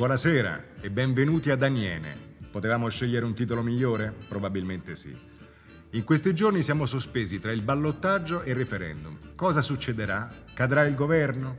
Buonasera e benvenuti ad Aniene. Potevamo scegliere un titolo migliore? Probabilmente sì. In questi giorni siamo sospesi tra il ballottaggio e il referendum. Cosa succederà? Cadrà il governo?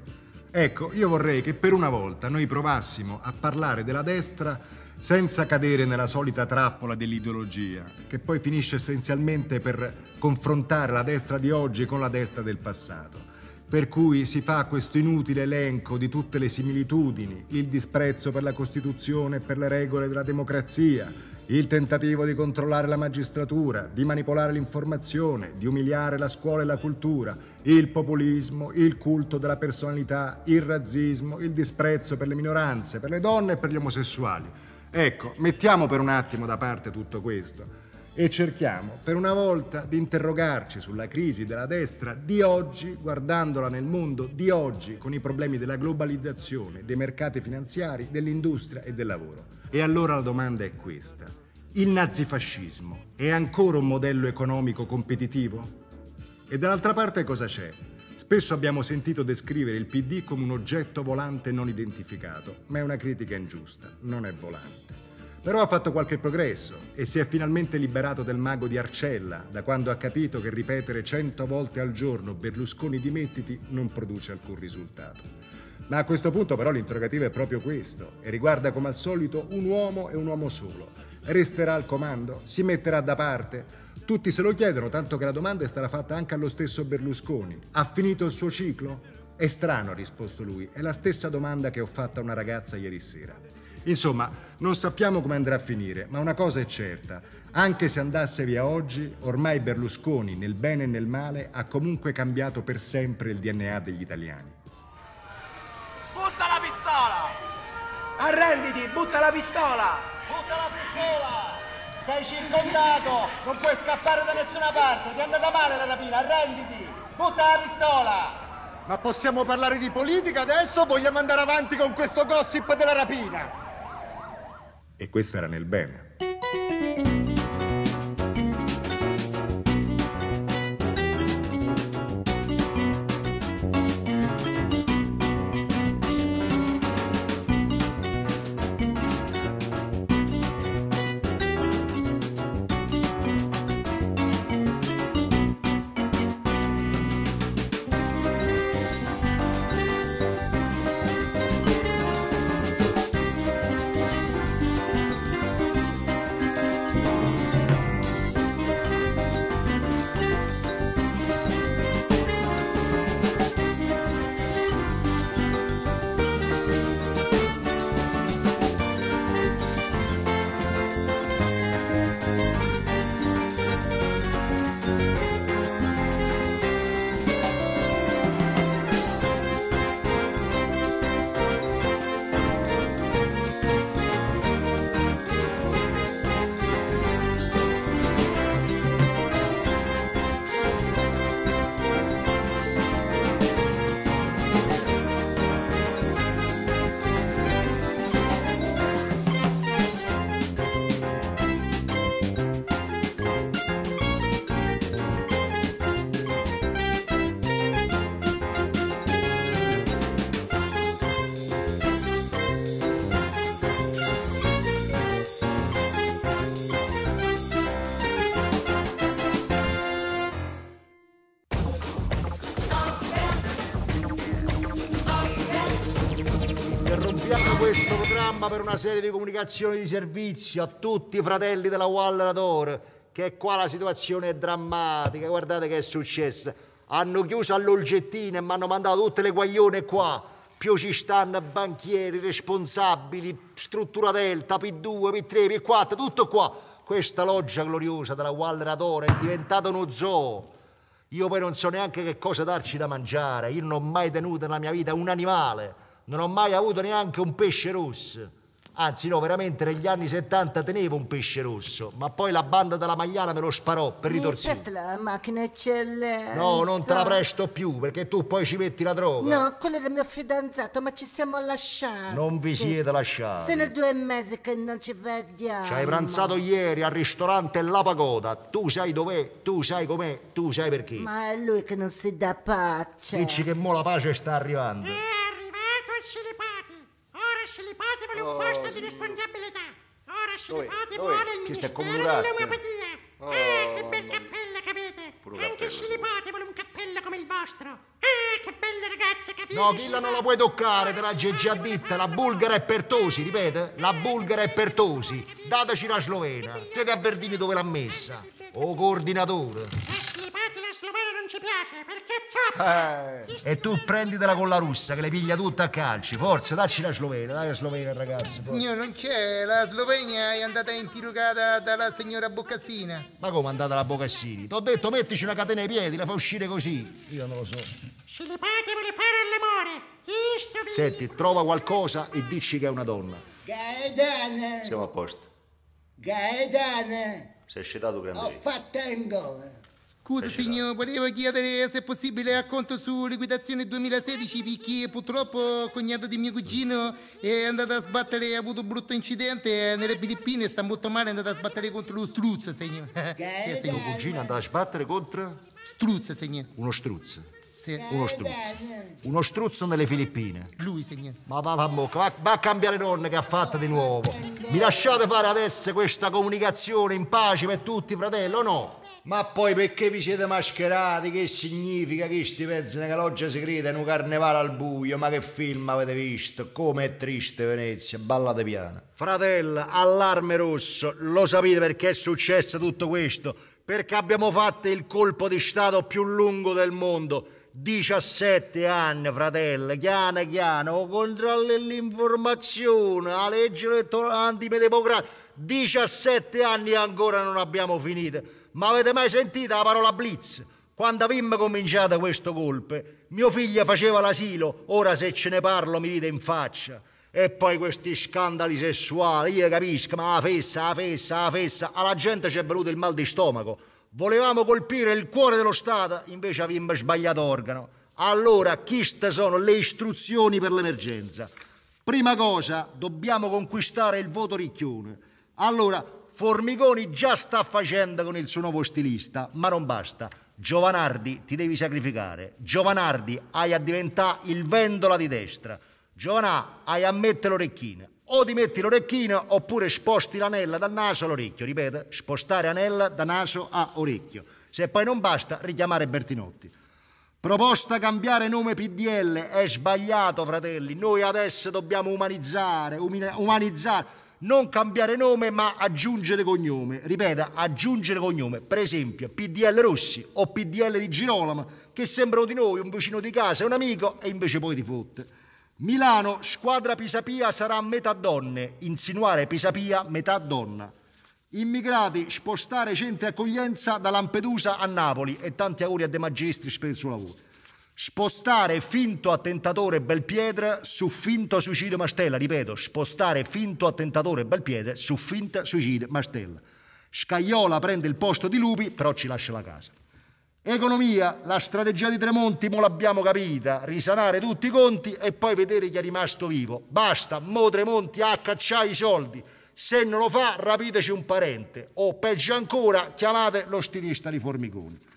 Ecco, io vorrei che per una volta noi provassimo a parlare della destra senza cadere nella solita trappola dell'ideologia, che poi finisce essenzialmente per confrontare la destra di oggi con la destra del passato. Per cui si fa questo inutile elenco di tutte le similitudini, il disprezzo per la Costituzione e per le regole della democrazia, il tentativo di controllare la magistratura, di manipolare l'informazione, di umiliare la scuola e la cultura, il populismo, il culto della personalità, il razzismo, il disprezzo per le minoranze, per le donne e per gli omosessuali. Ecco, mettiamo per un attimo da parte tutto questo e cerchiamo per una volta di interrogarci sulla crisi della destra di oggi, guardandola nel mondo di oggi, con i problemi della globalizzazione, dei mercati finanziari, dell'industria e del lavoro. E allora la domanda è questa. Il nazifascismo è ancora un modello economico competitivo? E dall'altra parte cosa c'è? Spesso abbiamo sentito descrivere il PD come un oggetto volante non identificato, ma è una critica ingiusta, non è volante. Però ha fatto qualche progresso e si è finalmente liberato del mago di Arcella, da quando ha capito che ripetere cento volte al giorno Berlusconi dimettiti non produce alcun risultato. Ma a questo punto però l'interrogativo è proprio questo e riguarda come al solito un uomo e un uomo solo. Resterà al comando? Si metterà da parte? Tutti se lo chiedono, tanto che la domanda è stata fatta anche allo stesso Berlusconi. Ha finito il suo ciclo? È strano, ha risposto lui. È la stessa domanda che ho fatto a una ragazza ieri sera. Insomma, non sappiamo come andrà a finire, ma una cosa è certa. Anche se andasse via oggi, ormai Berlusconi, nel bene e nel male, ha comunque cambiato per sempre il DNA degli italiani. Butta la pistola! Arrenditi, butta la pistola! Butta la pistola! Sei circondato! Non puoi scappare da nessuna parte! Ti è andata male la rapina, arrenditi! Butta la pistola! Ma possiamo parlare di politica adesso vogliamo andare avanti con questo gossip della rapina? E questo era nel bene. Questo programma per una serie di comunicazioni di servizio a tutti i fratelli della Walleratore, che qua la situazione è drammatica, guardate che è successo. Hanno chiuso all'Olgettino e mi hanno mandato tutte le guaglione qua. Più ci stanno banchieri, responsabili, struttura Delta, P2, P3, P4, tutto qua. Questa loggia gloriosa della Walleratore è diventata uno zoo. Io poi non so neanche che cosa darci da mangiare. Io non ho mai tenuto nella mia vita un animale. Non ho mai avuto neanche un pesce rosso. Anzi, no, veramente negli anni 70 tenevo un pesce rosso, ma poi la banda della Magliana me lo sparò per Mi ritorsione. presta la macchina eccellenza. No, non te la presto più perché tu poi ci metti la droga. No, quello era mio fidanzato, ma ci siamo lasciati. Non vi siete lasciati. Sono due mesi che non ci vediamo. Ci hai pranzato ieri al ristorante La Pagoda. Tu sai dov'è, tu sai com'è, tu sai perché. Ma è lui che non si dà pace. Dici che mo la pace sta arrivando ce li Scilipati! Ora ce li Scilipati vuole un oh. posto oh, di responsabilità! Ora Scilipati vuole il ministero dell'omeopatia! Oh, eh, che bel cappello Anche avete! li Scilipati vuole un cappello come il vostro! Eh, che belle ragazze, capite? No, Ghilla non la puoi toccare, te l'ha già detta! La bulgara è pertosi, ripete? La eh, bulgara è pertosi! Dateci la slovena! Siete a Verdini dove l'ha messa! O coordinatore! Eh, Slovena non ci piace perché è zoppa. E tu prenditela con la russa che le piglia tutta a calci. Forza, dacci la slovena, dai la slovena, ragazzi. forza. Signor, non c'è, la Slovenia è andata interrogata dalla signora Boccassina. Ma come è andata la Bocassini? T'ho detto mettici una catena ai piedi, la fai uscire così. Io non lo so. Scilipote vuole fare all'amore. Chi sto vi- Senti, trova qualcosa e dici che è una donna. Gaetana, Siamo a posto. Gaetana, Sei scetato ho grande. fatto ancora. Scusa signor, volevo chiedere se è possibile acconto su liquidazione 2016 perché purtroppo il cognato di mio cugino è andato a sbattere, ha avuto un brutto incidente nelle Filippine, sta molto male, è andato a sbattere contro lo struzzo, signor. Sì, signor. Cugino è andato a sbattere contro Struzzo, signor. uno struzzo. Sì. Uno struzzo. Uno struzzo nelle Filippine. Lui, signor. Ma va, va, a bocca, va, va a cambiare nonne che ha fatto di nuovo. Mi lasciate fare adesso questa comunicazione in pace per tutti, fratello, o no? Ma poi perché vi siete mascherati? Che significa che sti pezzi nella loggia segreta in un carnevale al buio? Ma che film avete visto? Come è triste Venezia, ballate piano. Fratello, allarme rosso, lo sapete perché è successo tutto questo? Perché abbiamo fatto il colpo di stato più lungo del mondo. 17 anni, fratello, chiano chiano, controlli l'informazione, la legge elettorale antidemocratica. 17 anni ancora non abbiamo finito. Ma avete mai sentito la parola blitz? Quando avevamo cominciato questo colpe, mio figlio faceva l'asilo, ora se ce ne parlo mi ride in faccia. E poi questi scandali sessuali, io capisco, ma la fessa, la fessa, la fessa, alla gente ci è venuto il mal di stomaco. Volevamo colpire il cuore dello Stato, invece abbiamo sbagliato organo. Allora, queste sono le istruzioni per l'emergenza. Prima cosa, dobbiamo conquistare il voto ricchione. Allora, Formigoni già sta facendo con il suo nuovo stilista, ma non basta. Giovanardi, ti devi sacrificare. Giovanardi, hai a diventare il vendola di destra. Giovanà, hai a mettere l'orecchina. O ti metti l'orecchina oppure sposti l'anella dal naso all'orecchio. Ripeto, spostare anella da naso a orecchio. Se poi non basta, richiamare Bertinotti. Proposta cambiare nome PDL è sbagliato, fratelli. Noi adesso dobbiamo umanizzare, umanizzare, non cambiare nome ma aggiungere cognome. Ripeta, aggiungere cognome. Per esempio, PDL Rossi o PDL di Girolamo, che sembrano di noi, un vicino di casa, un amico e invece poi ti fotte. Milano, squadra Pisapia sarà metà donne, insinuare Pisapia metà donna. Immigrati, spostare centri accoglienza da Lampedusa a Napoli e tanti auguri a De Magistris per il suo lavoro. Spostare finto attentatore Belpiedre su finto suicidio Mastella, ripeto, spostare finto attentatore Belpiedre su finto suicidio Mastella. Scagliola prende il posto di Lupi, però ci lascia la casa. Economia, la strategia di Tremonti mo l'abbiamo capita, risanare tutti i conti e poi vedere chi è rimasto vivo. Basta, mo Tremonti ha cacciato i soldi. Se non lo fa, rapiteci un parente. O peggio ancora, chiamate lo stilista di Formigoni.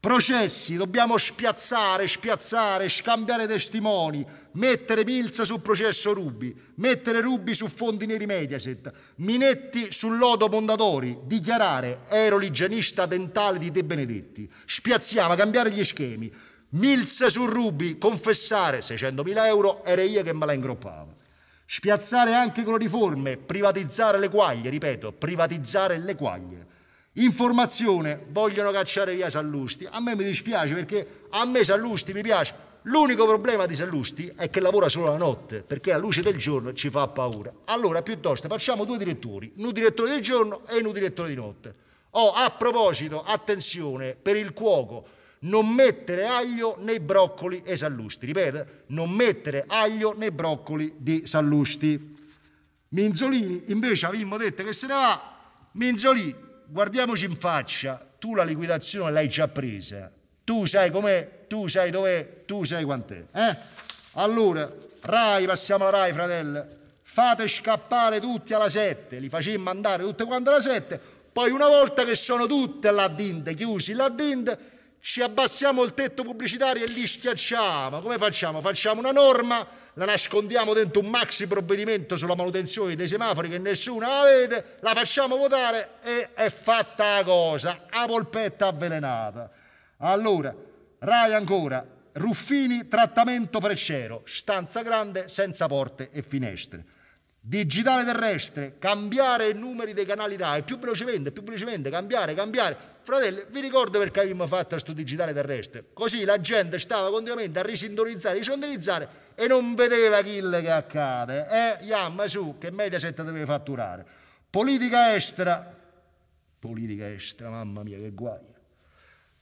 Processi, dobbiamo spiazzare, spiazzare, scambiare testimoni, mettere Milza sul processo Rubi, mettere Rubi su fondi neri Mediaset, Minetti sul lodo Mondadori, dichiarare ero l'igienista dentale di De Benedetti. Spiazziamo, cambiare gli schemi. Milza su Rubi, confessare 600.000 euro, era io che me la ingroppavo. Spiazzare anche con le riforme, privatizzare le quaglie, ripeto, privatizzare le quaglie. Informazione, vogliono cacciare via Sallusti. A me mi dispiace perché a me Sallusti mi piace. L'unico problema di Sallusti è che lavora solo la notte, perché la luce del giorno ci fa paura. Allora, piuttosto, facciamo due direttori, un direttore del giorno e un direttore di notte. Oh, a proposito, attenzione, per il cuoco, non mettere aglio nei broccoli e Sallusti. Ripeto, non mettere aglio nei broccoli di Sallusti. Minzolini, invece, avevamo detto che se ne va. Minzolini, guardiamoci in faccia, tu la liquidazione l'hai già presa, tu sai com'è, tu sai dov'è, tu sai quant'è. Eh? Allora, Rai, passiamo alla Rai, fratello, fate scappare tutti alla 7, li facemmo andare tutte quante alla 7, poi una volta che sono tutte là dinte, chiusi là dinte, ci abbassiamo il tetto pubblicitario e li schiacciamo. Come facciamo? Facciamo una norma, la nascondiamo dentro un maxi provvedimento sulla manutenzione dei semafori che nessuno la vede, la facciamo votare e è fatta la cosa, a polpetta avvelenata. Allora, Rai ancora, Ruffini trattamento frecciero, stanza grande senza porte e finestre. Digitale terrestre, cambiare i numeri dei canali Rai, più velocemente, più velocemente, cambiare, cambiare. Fratelli, vi ricordo perché abbiamo fatto questo digitale terrestre? Così la gente stava continuamente a risintonizzare, risintonizzare e non vedeva chi che accade. Eh, Yamma su, che Mediaset deve fatturare. Politica estera. Politica estera, mamma mia, che guai.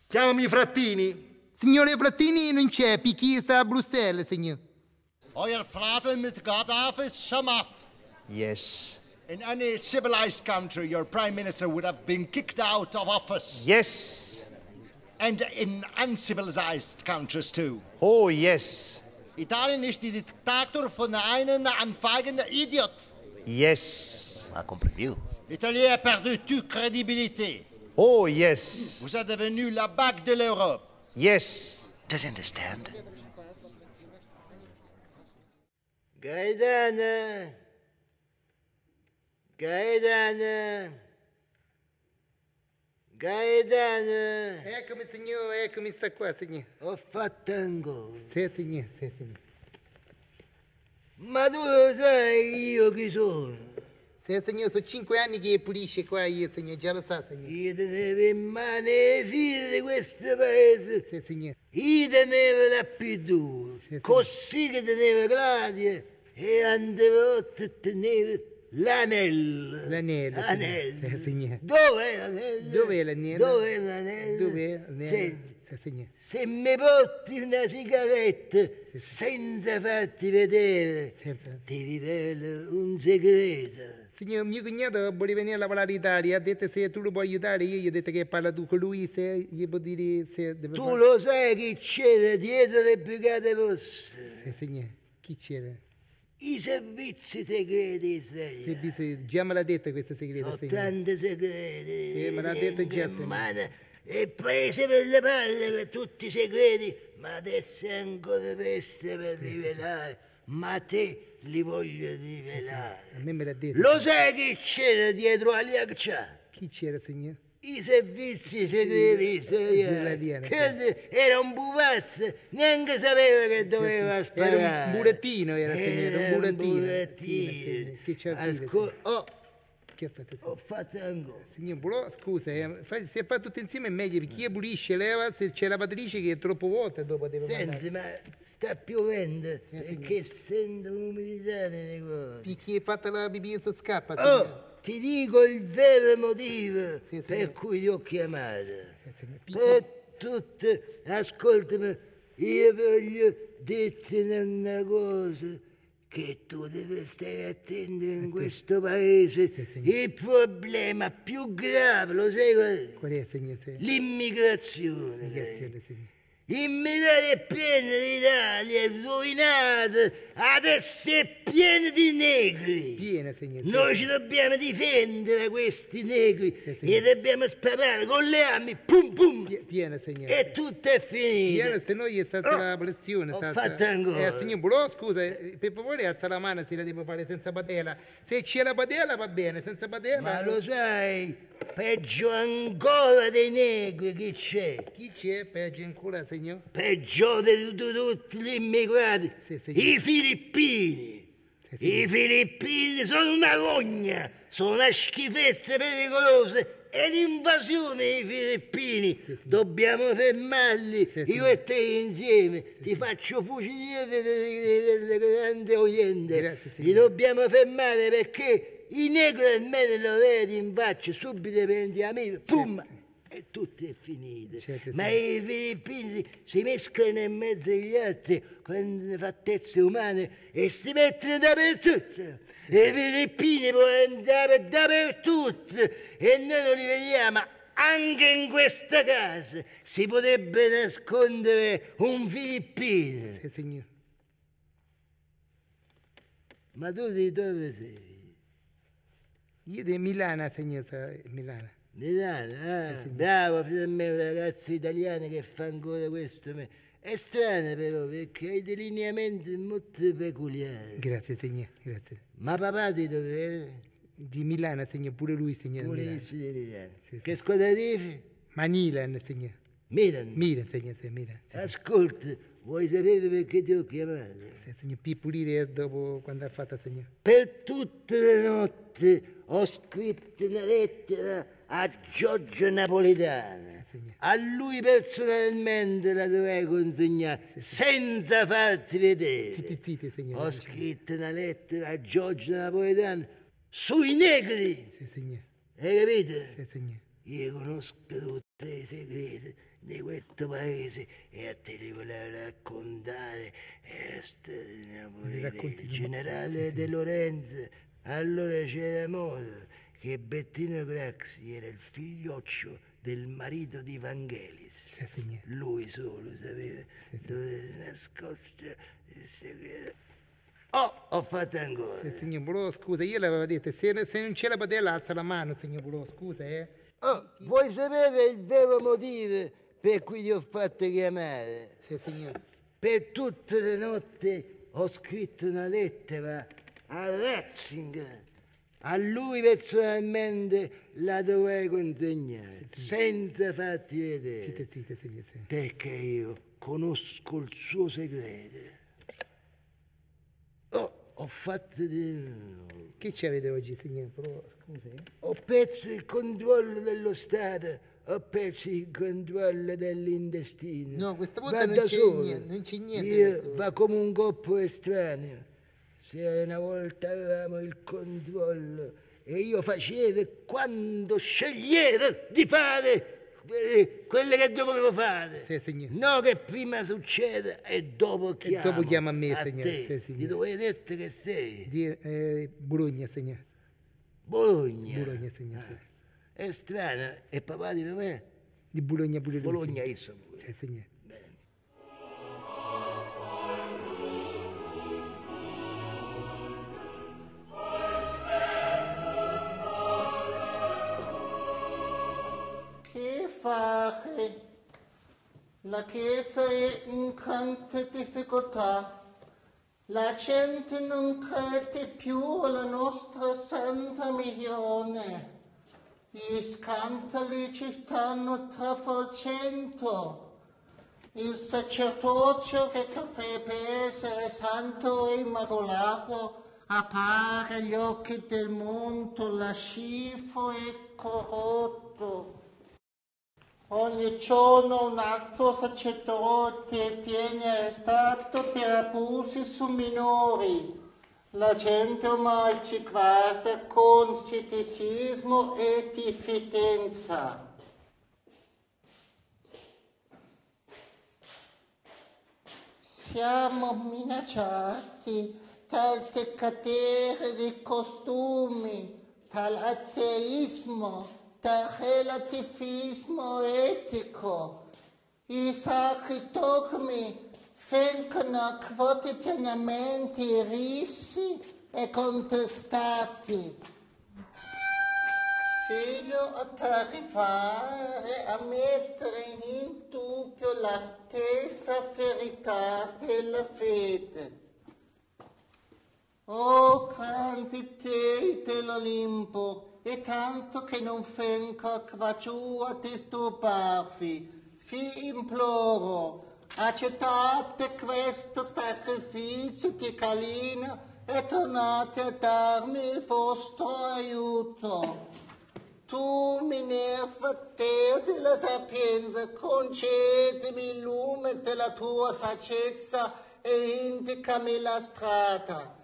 Chiamami i frattini. Signore Frattini non c'è, perché sta a Bruxelles, signor. Euer Vater mit Gaddafi gemacht. Yes. In any civilized country, your prime minister would have been kicked out of office. Yes. And in uncivilized countries too. Oh, yes. Italien ist die Diktator von einem anfeigenden Idiot. Yes. Ah, comprendido. L'Italie a perdu toute crédibilité. Oh, yes. Vous êtes devenu la bague de l'Europe. Yes. Does he understand? Gaetana. Gaetana. Gaetana. Eccomi, signor, eccomi, sta qua, signor. Ho fatto ancora. Sì, signor, sì, signor. Ma tu lo sai io chi sono? Sì, signor, sono cinque anni che pulisce qua io, signor, già lo sa, signor. Io tenevo in mano le figlie di questo paese. Sì, signor. Io tenevo la più dura. sì. Così che tenevo Claudia e altre volte tenevo l'anello. L'anello. L'anello. Sì, signor. Dov'è l'anello? Dov'è l'anello? Dov'è l'anello? Dov'è l'anello? Sì, signor. se mi porti una sigaretta senza farti vedere, Senza- ti rivelo un segreto. Signor, mio cognato vuole venire a lavorare in Italia, ha detto se tu lo puoi aiutare, io gli ho detto che parla tu con lui, se gli può dire se Tu fare- lo sai chi c'era dietro le brigate rosse? Sì, signor, chi c'era? I servizi segreti israeliani. Dice, già me l'ha detto questo segreto, Sono tanti segreti. Sì, me l'ha detto già. Germania E prese per le palle per tutti i segreti, ma adesso è ancora presto per rivelare. Ma te li voglio rivelare. A me me l'ha detto. Lo sai chi c'era dietro Aliakcia? Chi c'era, signor? I servizi segreti israeliani, israeliani. Che era un pupazzo, neanche sapeva che doveva sparare. Era un burattino, era, signor, un Era burattino. Che Ascol- oh, Che ha fatto, ho fatto ancora. Signor, però, scusa, eh, fa- se fa tutto insieme è meglio, perché io pulisce, leva, se c'è la lavatrice che è troppo vuota dopo deve Senti, ma sta piovendo perché sento l'umidità nelle cose. Perché è fatta la pipì e si scappa. Oh, ti dico il vero motivo Sì, sì. per cui ti ho chiamato. Signor, Per tutte, ascoltami, io voglio dirti una cosa, che tu devi stare attento in questo paese. Il problema più grave, lo sai qual è? Qual è, signor? Sì. L'immigrazione. Grazie, signor. Immigrati è pieno l'Italia, è rovinata, adesso è pieno di negri. Piena, signor. sì. Noi ci dobbiamo difendere da questi negri Sì, e dobbiamo sparare con le armi, pum pum, Pie- Piena, signor. e tutto è finito. Piena, se no gli è stata Oh, la pressione. ho sta- fatto ancora. Eh, signor Bulò, scusa, eh, per favore alza la mano se la devo fare senza padella. Se c'è la padella va bene, senza padella... Ma lo sai, peggio ancora dei negri chi c'è? Chi c'è peggio ancora, signor? Peggio di tu- tutti gli immigrati, Sì, i filippini. I filippini sono una rogna, sono una schifezza pericolosa. È un'invasione i filippini. Dobbiamo fermarli. Sì. Io e te insieme. Ti faccio fuciliere del del grande Oriente. Grazie, Li dobbiamo fermare perché i negri almeno lo vedi in faccia, subito prendi amici, pum! E tutto è finito. Certo, Ma i filippini si, mescolano in mezzo agli altri con le fattezze umane e si mettono dappertutto. I filippini possono andare dappertutto e noi non li vediamo. Anche in questa casa si potrebbe nascondere un filippino. Sì, signor. Ma tu di dove sei? Io di Milano, signor, sta- Milano. Milano, ah, bravo, finalmente ragazzi italiani che fa ancora questo. me- È strano però perché hai dei lineamenti molto peculiari. Grazie, signor, grazie. Ma papà di dove? Di Milano, signor, pure lui, signor. Pure Milano. Sì, Che squadra tifi? Manilan, signor. Milan. Milan, signor, sì, Milan. Sì, Ascolta, vuoi sapere perché ti ho chiamato? sì, signor, per pulire dopo quando ha fatto, signor. Per tutte le notti ho scritto una lettera a Giorgio Napolitano. A lui personalmente la dovrei consegnare senza farti vedere. Zitti, zitti, signor. Ho scritto una lettera a Giorgio Napolitano sui negri. Sì, signor. Hai capito? Sì, signor. Io conosco tutti i segreti di questo paese e a te li volevo raccontare. Era stato il generale De Lorenzo. Allora c'era modo che Bettino Craxi era il figlioccio del marito di Vangelis. Sì. Lui solo sapeva dove si nascosto il segreto. Oh, ho fatto ancora. Sì, signor, volevo scusa, io l'avevo detto, se, se non ce la poteva alza la mano, signor, volevo scusa, eh. Oh, vuoi sapere il vero motivo per cui ti ho fatto chiamare? Sì, signor. Per tutte le notti ho scritto una lettera a Ratzinger. A lui personalmente la dovrei consegnare, senza farti vedere. Zitte, zitte, signor, sì. Perché io conosco il suo segreto. Oh, ho fatto di... Che ci avete oggi, signor? Però, scusa, eh. Ho perso il controllo dello Stato, ho perso il controllo dell'intestino. No, questa volta non c'è niente, non c'è niente Io va come un coppo estraneo. Se una volta avevamo il controllo e io facevo quando sceglievo di fare eh, quelle che dovevo fare. Sì, signor. No, che prima succede e dopo chiamo. dopo chiama a me, signore. te. Sì, signore. Di dove hai detto che sei? Di eh, Bologna, signor. Bologna. Bologna, signor, sì. È strano. E papà di dov'è? Di Bologna pure lui, Bologna pure. Sì, signor. Fare? La Chiesa è in tante difficoltà. La gente non crede più alla nostra santa missione. Gli scandali ci stanno travolgendo. Il sacerdozio che dovrebbe essere santo e immacolato appare agli occhi del mondo lascifo e corrotto. Ogni giorno un altro sacerdote viene arrestato per abusi su minori. La gente ormai ci guarda con scetticismo e diffidenza. Siamo minacciati dal decadere dei costumi, dall'ateismo, dal relativismo etico. I sacri dogmi vengono quotidianamente risi e contestati fino ad arrivare a mettere in dubbio la stessa verità della fede. Oh, grandi dei dell'Olimpo, e tanto che non venga qua giù a disturbarvi, vi imploro, accettate questo sacrificio di Calina e tornate a darmi il vostro aiuto. Tu, Minerva, Deo della sapienza, concedimi il lume della tua saggezza e indicami la strada.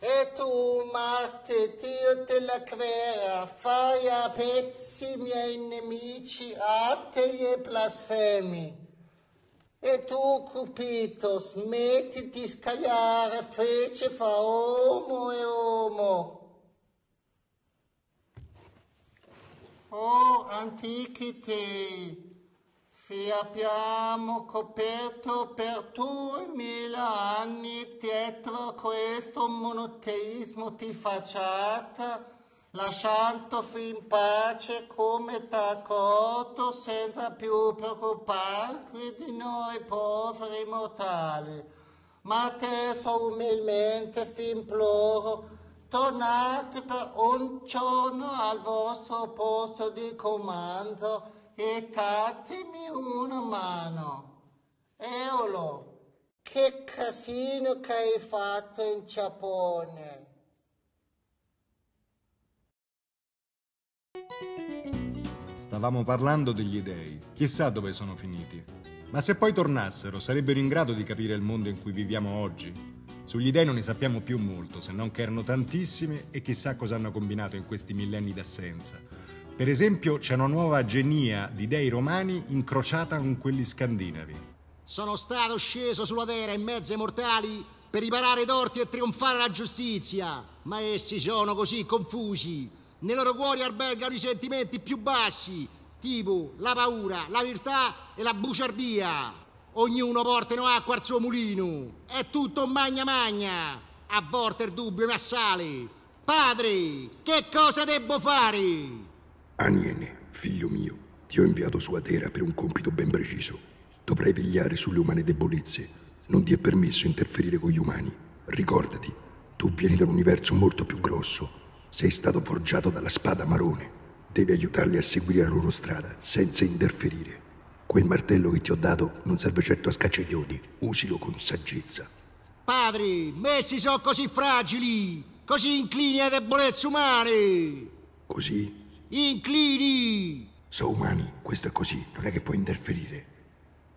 E tu, Marte, Dio della guerra, fai a pezzi i miei nemici, atei e blasfemi. E tu, Cupido, smetti di scagliare fece fra uomo e uomo. Oh, antichi te, vi abbiamo coperto per duemila anni dietro questo monoteismo di facciata lasciando in pace come d'accordo senza più preoccuparvi di noi poveri mortali. Ma adesso umilmente vi imploro, tornate per un giorno al vostro posto di comando e datemi una mano. Eolo, che casino che hai fatto in Giappone. Stavamo parlando degli dei. Chissà dove sono finiti. Ma se poi tornassero, sarebbero in grado di capire il mondo in cui viviamo oggi? Sugli dei non ne sappiamo più molto, se non che erano tantissimi e chissà cosa hanno combinato in questi millenni d'assenza. Per esempio, c'è una nuova genia di dei romani incrociata con quelli scandinavi. Sono stato sceso sulla terra in mezzo ai mortali per riparare i torti e trionfare la giustizia, ma essi sono così confusi. Nei loro cuori albergano i sentimenti più bassi, tipo la paura, la virtà e la bugiardia. Ognuno portano acqua al suo mulino. È tutto magna magna. A volte il dubbio mi assale. Padre, che cosa debbo fare? Aniene, figlio mio, ti ho inviato su Atera per un compito ben preciso. Dovrai vegliare sulle umane debolezze. Non ti è permesso interferire con gli umani. Ricordati, tu vieni da un universo molto più grosso. Sei stato forgiato dalla spada marone. Devi aiutarli a seguire la loro strada, senza interferire. Quel martello che ti ho dato non serve certo a scacciaglioni. Usilo con saggezza. Padre, messi sono così fragili, così inclini alle debolezze umane. Così? Inclini! Sono umani, questo è così, non è che puoi interferire.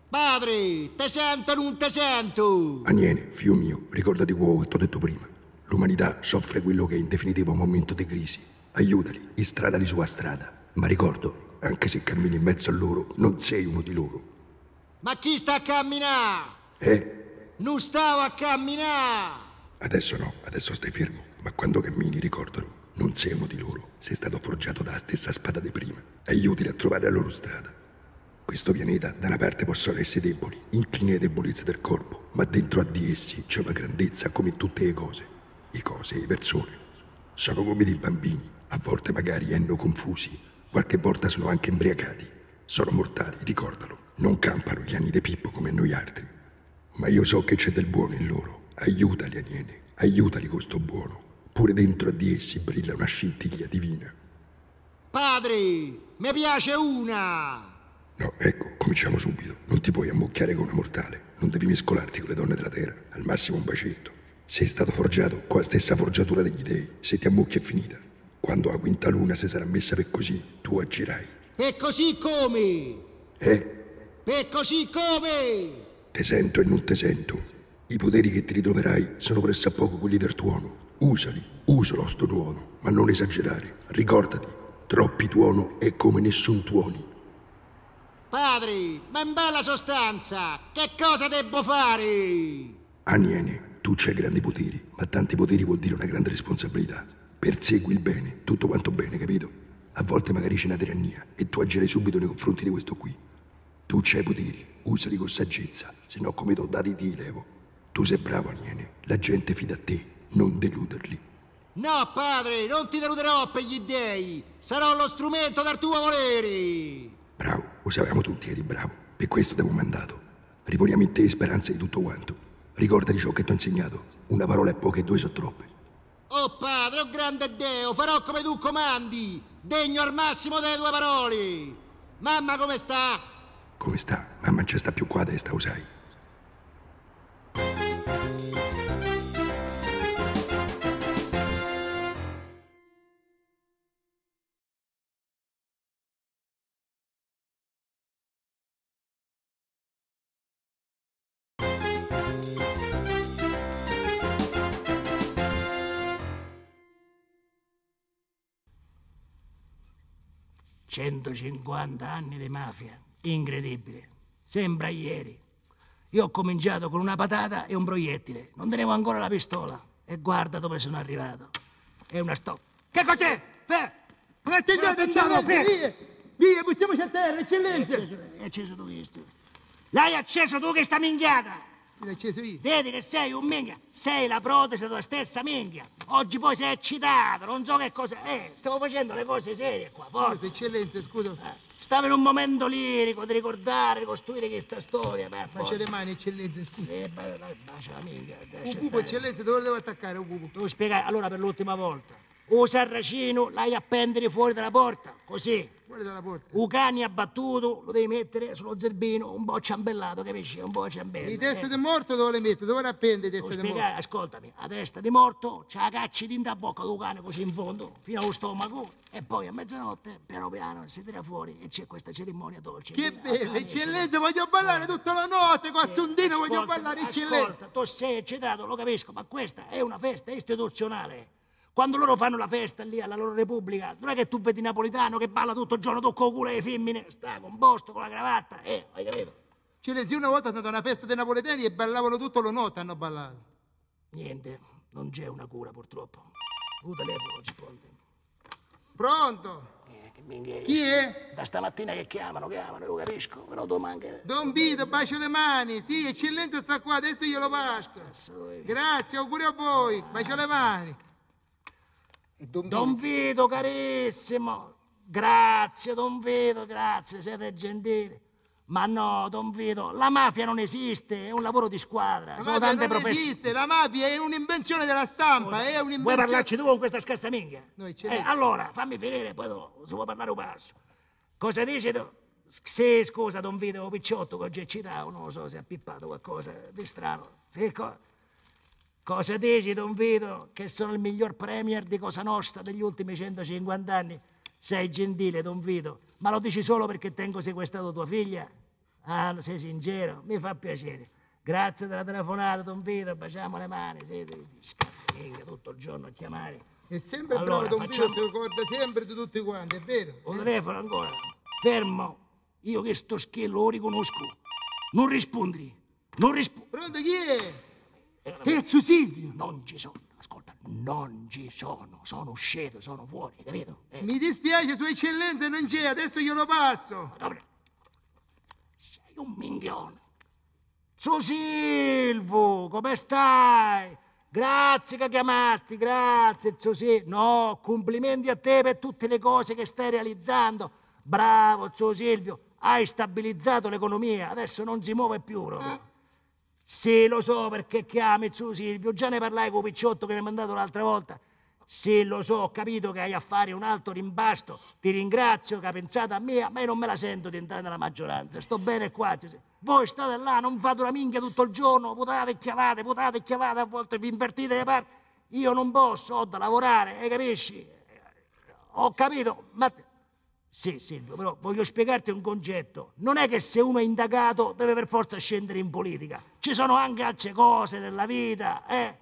Padre, te sento o non te sento? Aniene, figlio mio, ricordati quello che ti ho detto prima. L'umanità soffre quello che è in definitivo un momento di crisi. Aiutali, istradali sulla strada. Ma ricordo, anche se cammini in mezzo a loro, non sei uno di loro. Ma chi sta a camminare? Eh? Non stavo a camminare! Adesso no, adesso stai fermo. Ma quando cammini, ricordalo, non sei uno di loro. Sei stato forgiato dalla stessa spada di prima. Aiutali a trovare la loro strada. Questo pianeta, da una parte, possono essere deboli, inclini alle debolezze del corpo, ma dentro a di essi c'è una grandezza come tutte le cose. Le cose le persone. Sono come dei bambini, a volte magari hanno confusi, qualche volta sono anche imbriacati. Sono mortali, ricordalo. Non campano gli anni di Pippo come noi altri. Ma io so che c'è del buono in loro. Aiutali, Aniene, aiutali con sto buono. Pure dentro a di essi brilla una scintiglia divina. Padre, mi piace una! No, ecco, cominciamo subito. Non ti puoi ammucchiare con una mortale. Non devi mescolarti con le donne della terra. Al massimo un bacetto. Sei stato forgiato con la stessa forgiatura degli dei. Se ti ammucchi è finita. Quando la quinta luna si sarà messa per così, tu agirai. E così come? Eh? E così come? Te sento e non te sento. I poteri che ti ritroverai sono pressappoco quelli del tuono. Usali, usalo sto tuono, ma non esagerare. Ricordati, troppi tuono è come nessun tuoni. Padre, ma in bella sostanza, che cosa debbo fare? Aniene, tu c'hai grandi poteri, ma tanti poteri vuol dire una grande responsabilità. Persegui il bene, tutto quanto bene, capito? A volte magari c'è una tirannia e tu agirai subito nei confronti di questo qui. Tu c'hai poteri, usali con saggezza, se no come t'ho dati ti levo. Tu sei bravo, Aniene, la gente fida a te, non deluderli. No, padre, non ti deluderò per gli dèi. Sarò lo strumento del tuo volere. Bravo, lo sappiamo tutti che eri bravo, per questo ti avevo mandato. Riponiamo in te speranze di tutto quanto. Ricordati ciò che ti ho insegnato. Una parola è poca e due sono troppe. Oh padre, oh grande Deo, farò come tu comandi, degno al massimo delle tue parole. Mamma come sta? Come sta? Mamma non c'è sta più qua a testa, lo sai. «150 anni di mafia, incredibile, sembra ieri. Io ho cominciato con una patata e un proiettile, non tenevo ancora la pistola e guarda dove sono arrivato. È una sto... Che cos'è? Fe! Dedo in mano, Fe! Via, buttiamoci a terra, eccellenza! Hai acceso tu questo? L'hai acceso tu che sta minchiata! L'ho acceso io. Vedi che sei un minchia, sei la protesi della stessa minchia. Oggi poi sei eccitato, non so che cosa. Eh, stiamo facendo le cose serie qua, forza. eccellenza, scusa. Eh, Stavo in un momento lirico di ricordare, ricostruire questa storia. Bacia forza. le mani, eccellenza, scusa. Beh, dai, bacia la minchia. Un stare. eccellenza, dove devo attaccare un cubo? Devo spiegare, allora per l'ultima volta. O sarracino l'hai appendere fuori dalla porta, così. Fuori dalla porta. Un cane abbattuto lo devi mettere sullo zerbino un po' ciambellato, capisci? Un po' ciambello. I teste Eh, di morto dove le metto? Dove le appende i teste di morto? ascoltami, a testa di morto c'ha la caccia di da bocca del cane così in fondo, fino allo stomaco, e poi a mezzanotte, piano piano, si tira fuori e c'è questa cerimonia dolce. Che bella, eccellenza, voglio ballare tutta la notte con Assundino, voglio ballare, eccellenza. Ascolta, tu sei eccitato, lo capisco, ma questa è una festa istituzionale. Quando loro fanno la festa lì alla loro repubblica, non è che tu vedi napolitano che balla tutto il giorno, tocca il culo alle femmine, sta con posto, con la cravatta, eh, hai capito? Io una volta andato a una festa dei napoletani e ballavano tutto lo notte, hanno ballato. Niente, non c'è una cura purtroppo. Tu telefono risponde. Pronto? Eh, che minchia è? Chi è? Da stamattina che chiamano, chiamano, io capisco, però tu manca... Don Vito, bacio le mani. Sì, eccellenza sta qua, adesso glielo passo. Grazie, auguri a voi. Bacio le mani. E Don Vito? Don Vito, carissimo, grazie, Don Vito, grazie, siete gentili. Ma no, Don Vito, la mafia non esiste, è un lavoro di squadra, La sono mafia tante non professioni. esiste, la mafia è un'invenzione della stampa, è Vuoi un'invenzione... parlarci tu con questa scassa minchia? No, eh, allora, fammi finire, poi si può parlare un passo. Cosa dici tu? Sì, scusa, Don Vito, picciotto che oggi è citato, non lo so se ha pippato qualcosa di strano. Sì, co- cosa dici, Don Vito, che sono il miglior premier di Cosa Nostra degli ultimi 150 anni? Sei gentile, Don Vito, ma lo dici solo perché tengo sequestrato tua figlia? Ah, sei sincero, mi fa piacere. Grazie della telefonata, Don Vito, baciamo le mani, scassa minchia tutto il giorno a chiamare. È sempre Allora, bravo Don Vito, facciamo- si ricorda sempre di tutti quanti, è vero? Un telefono ancora. Fermo. Io che sto schillo lo riconosco. Non rispondi. Non rispondi. Pronto, chi è? Pezzo Silvio. Non ci sono. Ascolta, non ci sono. Sono uscito, sono fuori, capito? Eh, Mi dispiace, Sua Eccellenza non c'è, adesso glielo passo. Gabriele, sei un minchione. Su Silvo, come stai? Grazie che chiamasti, grazie Silvio. No, complimenti a te per tutte le cose che stai realizzando. Bravo Zio Silvio, hai stabilizzato l'economia, adesso non si muove più proprio. Sì, lo so perché chiami Zio Silvio, già ne parlai con Picciotto che mi ha mandato l'altra volta. Sì, lo so, ho capito che hai a fare un alto rimbasto. Ti ringrazio che hai pensato a me, ma io non me la sento di entrare nella maggioranza. Sto bene qua. Voi state là, non fate una minchia tutto il giorno, votate e chiavate, votate e chiavate, a volte vi invertite le parti. Io non posso, ho da lavorare, eh, capisci? Ho capito, ma... Sì, Silvio, però voglio spiegarti un concetto. Non è che se uno è indagato deve per forza scendere in politica. Ci sono anche altre cose nella vita, eh?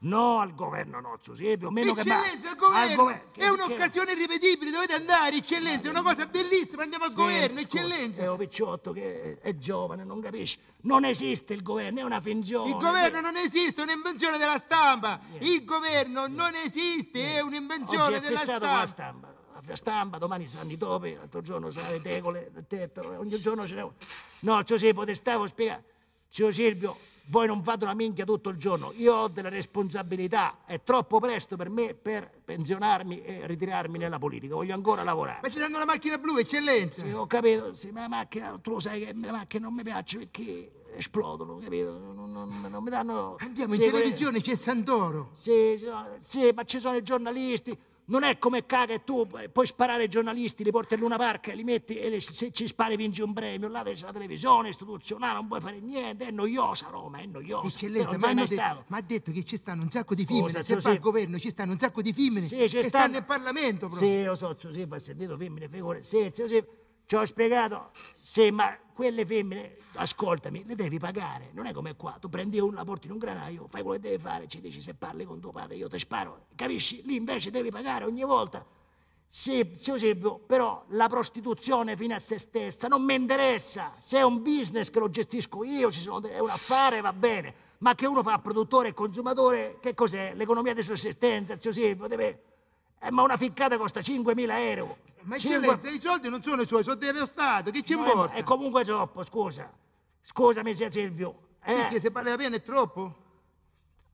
No, al governo no, Zio Silvio, meno che va. Eccellenza, il governo, al gover- è che- un'occasione irripetibile, dovete andare, eccellenza, è una cosa bellissima, andiamo al Sì, governo, scusa, eccellenza. È un picciotto che è giovane, non capisci. Non esiste il governo, è una finzione. Il governo non esiste, è un'invenzione della stampa. Il governo non esiste, è Oggi un'invenzione è della con la stampa. La stampa, domani saranno i topi, l'altro giorno saranno le tegole, il tetto, ogni giorno ce n'è uno. No, Zio Silvio, ti stavo spiegando. Zio Silvio, voi non fate una minchia tutto il giorno. Io ho delle responsabilità, è troppo presto per me per pensionarmi e ritirarmi nella politica. Voglio ancora lavorare. Ma ci danno la macchina blu, eccellenza. Sì, ho capito, sì, ma la macchina, tu lo sai che le macchine non mi piacciono perché esplodono, capito? Non, non- non mi danno... Andiamo in Sì, quelle- televisione, c'è Santoro. sì, sì, ma ci sono i giornalisti. Non è come qua che tu pu- puoi sparare ai giornalisti, li porti in Luna Park, li metti e le- se ci spari vinci un premio. Là c'è la televisione istituzionale, non puoi fare niente, è noiosa Roma, è noiosa. Eccellenza, ma detto- ma ha detto che ci stanno un sacco di femmine. Cosa, Se fa Silvio? governo ci stanno un sacco di femmine Sì, che stanno- stanno in Parlamento proprio. Sì, lo so, Zio Silvio ha sentito femmine, figure. Sì, Zio ci ho spiegato. Sì, ma quelle femmine, ascoltami, le devi pagare. Non è come qua. Tu prendi una, la porti in un granaio, fai quello che devi fare, ci dici se parli con tuo padre io ti sparo. Capisci? Lì invece devi pagare ogni volta. Sì, Zio Silvio, però la prostituzione fine a se stessa non mi interessa. Se è un business che lo gestisco io, sono è un affare, va bene. Ma che uno fa produttore e consumatore, che cos'è? L'economia di sussistenza, Zio Silvio, deve... Eh, ma una ficcata costa 5.000 euro. Ma eccellenza, i soldi non sono i suoi, sono dello Stato, che ci No, importa? È comunque troppo, scusa. Scusami, Zio Silvio. Perché se vale la pena è troppo?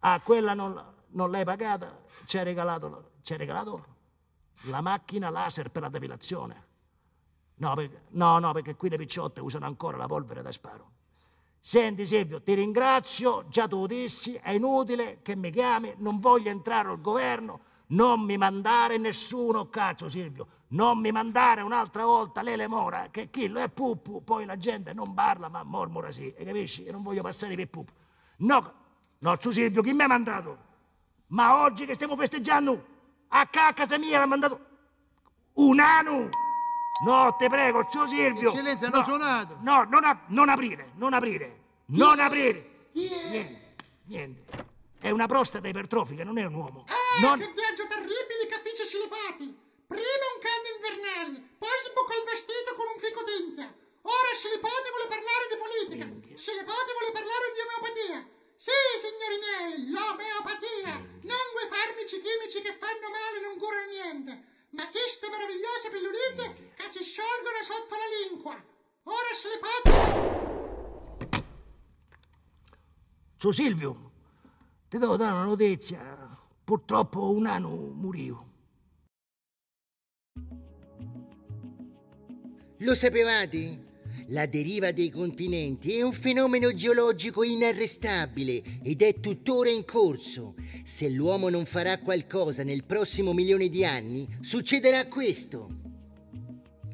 Ah, quella non, non l'hai pagata? Ci hai regalato, ci hai regalato la macchina laser per la depilazione. No, perché, no, no, perché qui le picciotte usano ancora la polvere da sparo. Senti Silvio, ti ringrazio, già te lo dissi, è inutile che mi chiami, non voglio entrare al governo, non mi mandare nessuno, cazzo Silvio, non mi mandare un'altra volta l'ele mora, che Chillo è puppu, poi la gente non parla ma mormora sì, e capisci? Io non voglio passare per puppu. No, no, Silvio, chi mi ha mandato? Ma oggi che stiamo festeggiando, a ca- a casa mia mi ha mandato un anu! No, te prego, zio Silvio! Eccellenza, no, hanno suonato. No, non, ap- non aprire, non aprire, non aprire! Niente, niente. È una prostata ipertrofica, non è un uomo. Ah, Non- che viaggio terribile che fece Scilepati! Prima un caldo invernale, poi si bucò il vestito con un fico d'India. Ora Scilepati vuole parlare di politica. Scilepati vuole parlare di omeopatia. Sì, signori miei, l'omeopatia. Non quei farmaci chimici che fanno male e non curano niente, ma queste meravigliose pillolette che si sciolgono sotto la lingua. Ora Scilepati... Su Silvio, ti devo dare una notizia. Purtroppo un anno muriò. Lo sapevate? La deriva dei continenti è un fenomeno geologico inarrestabile ed è tuttora in corso. Se l'uomo non farà qualcosa nel prossimo milione di anni, succederà questo.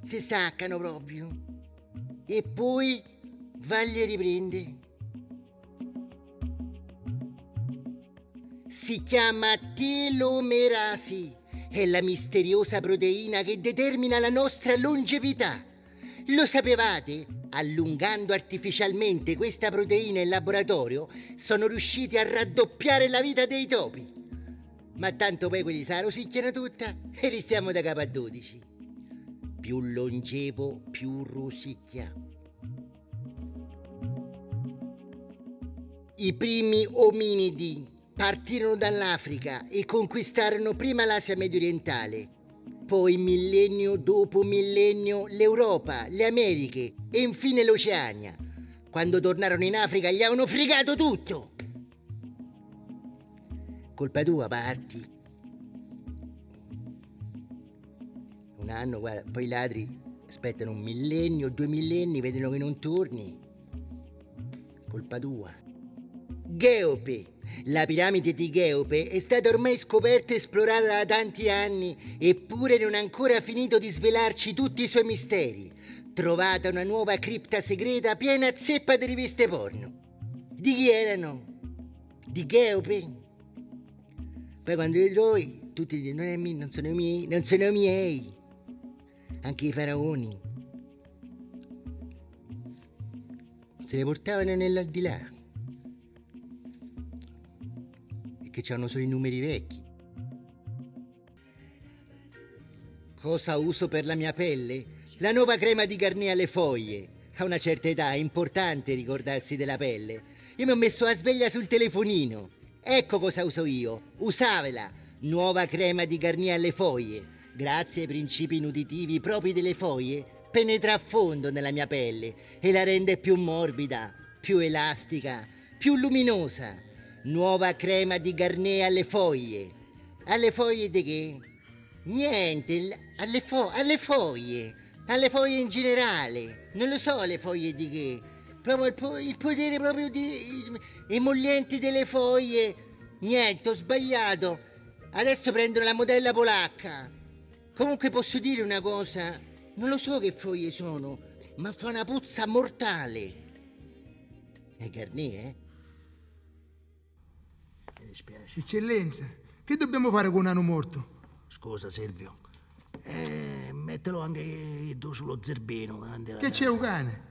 Si staccano proprio. E poi va e riprende. Si chiama telomerasi. È la misteriosa proteina che determina la nostra longevità. Lo sapevate? Allungando artificialmente questa proteina in laboratorio, sono riusciti a raddoppiare la vita dei topi. Ma tanto poi quelli se la rosicchiano tutta e restiamo da capo a 12. Più longevo, più rosicchia. I primi ominidi partirono dall'Africa e conquistarono prima l'Asia medio orientale, poi millennio dopo millennio l'Europa, le Americhe e infine l'Oceania. Quando tornarono in Africa gli avevano fregato tutto. Colpa tua, parti. Un anno, guarda, poi i ladri aspettano un millennio, due millenni, vedono che non torni. Colpa tua. Geope. La piramide di Geope è stata ormai scoperta e esplorata da tanti anni, eppure non ha ancora finito di svelarci tutti i suoi misteri. Trovata una nuova cripta segreta piena zeppa di riviste porno. Di chi erano? Di Geope? Poi quando li trovi, tutti dicono: non, mio, non sono miei, non sono miei. Anche i faraoni. Se le portavano nell'aldilà. Perché c'hanno solo i numeri vecchi. Cosa uso per la mia pelle? La nuova crema di Garnier alle foglie. A una certa età è importante ricordarsi della pelle. Io mi ho messo la sveglia sul telefonino. Ecco cosa uso io. Usavela. Nuova crema di Garnier alle foglie. Grazie ai principi nuditivi propri delle foglie, penetra a fondo nella mia pelle e la rende più morbida, più elastica, più luminosa. Nuova crema di Garnier alle foglie. Alle foglie di che? Niente, alle, fo- alle foglie. Alle foglie in generale. Non lo so le foglie di che. Proprio il, po- il potere proprio di... emollienti delle foglie. Niente, ho sbagliato. Adesso prendo la modella polacca. Comunque posso dire una cosa. Non lo so che foglie sono, ma fa una puzza mortale. È Garnier, eh? Eccellenza, che dobbiamo fare con un anno morto? Scusa Silvio. Eh, mettelo anche tu sullo zerbino Che c'è un cane?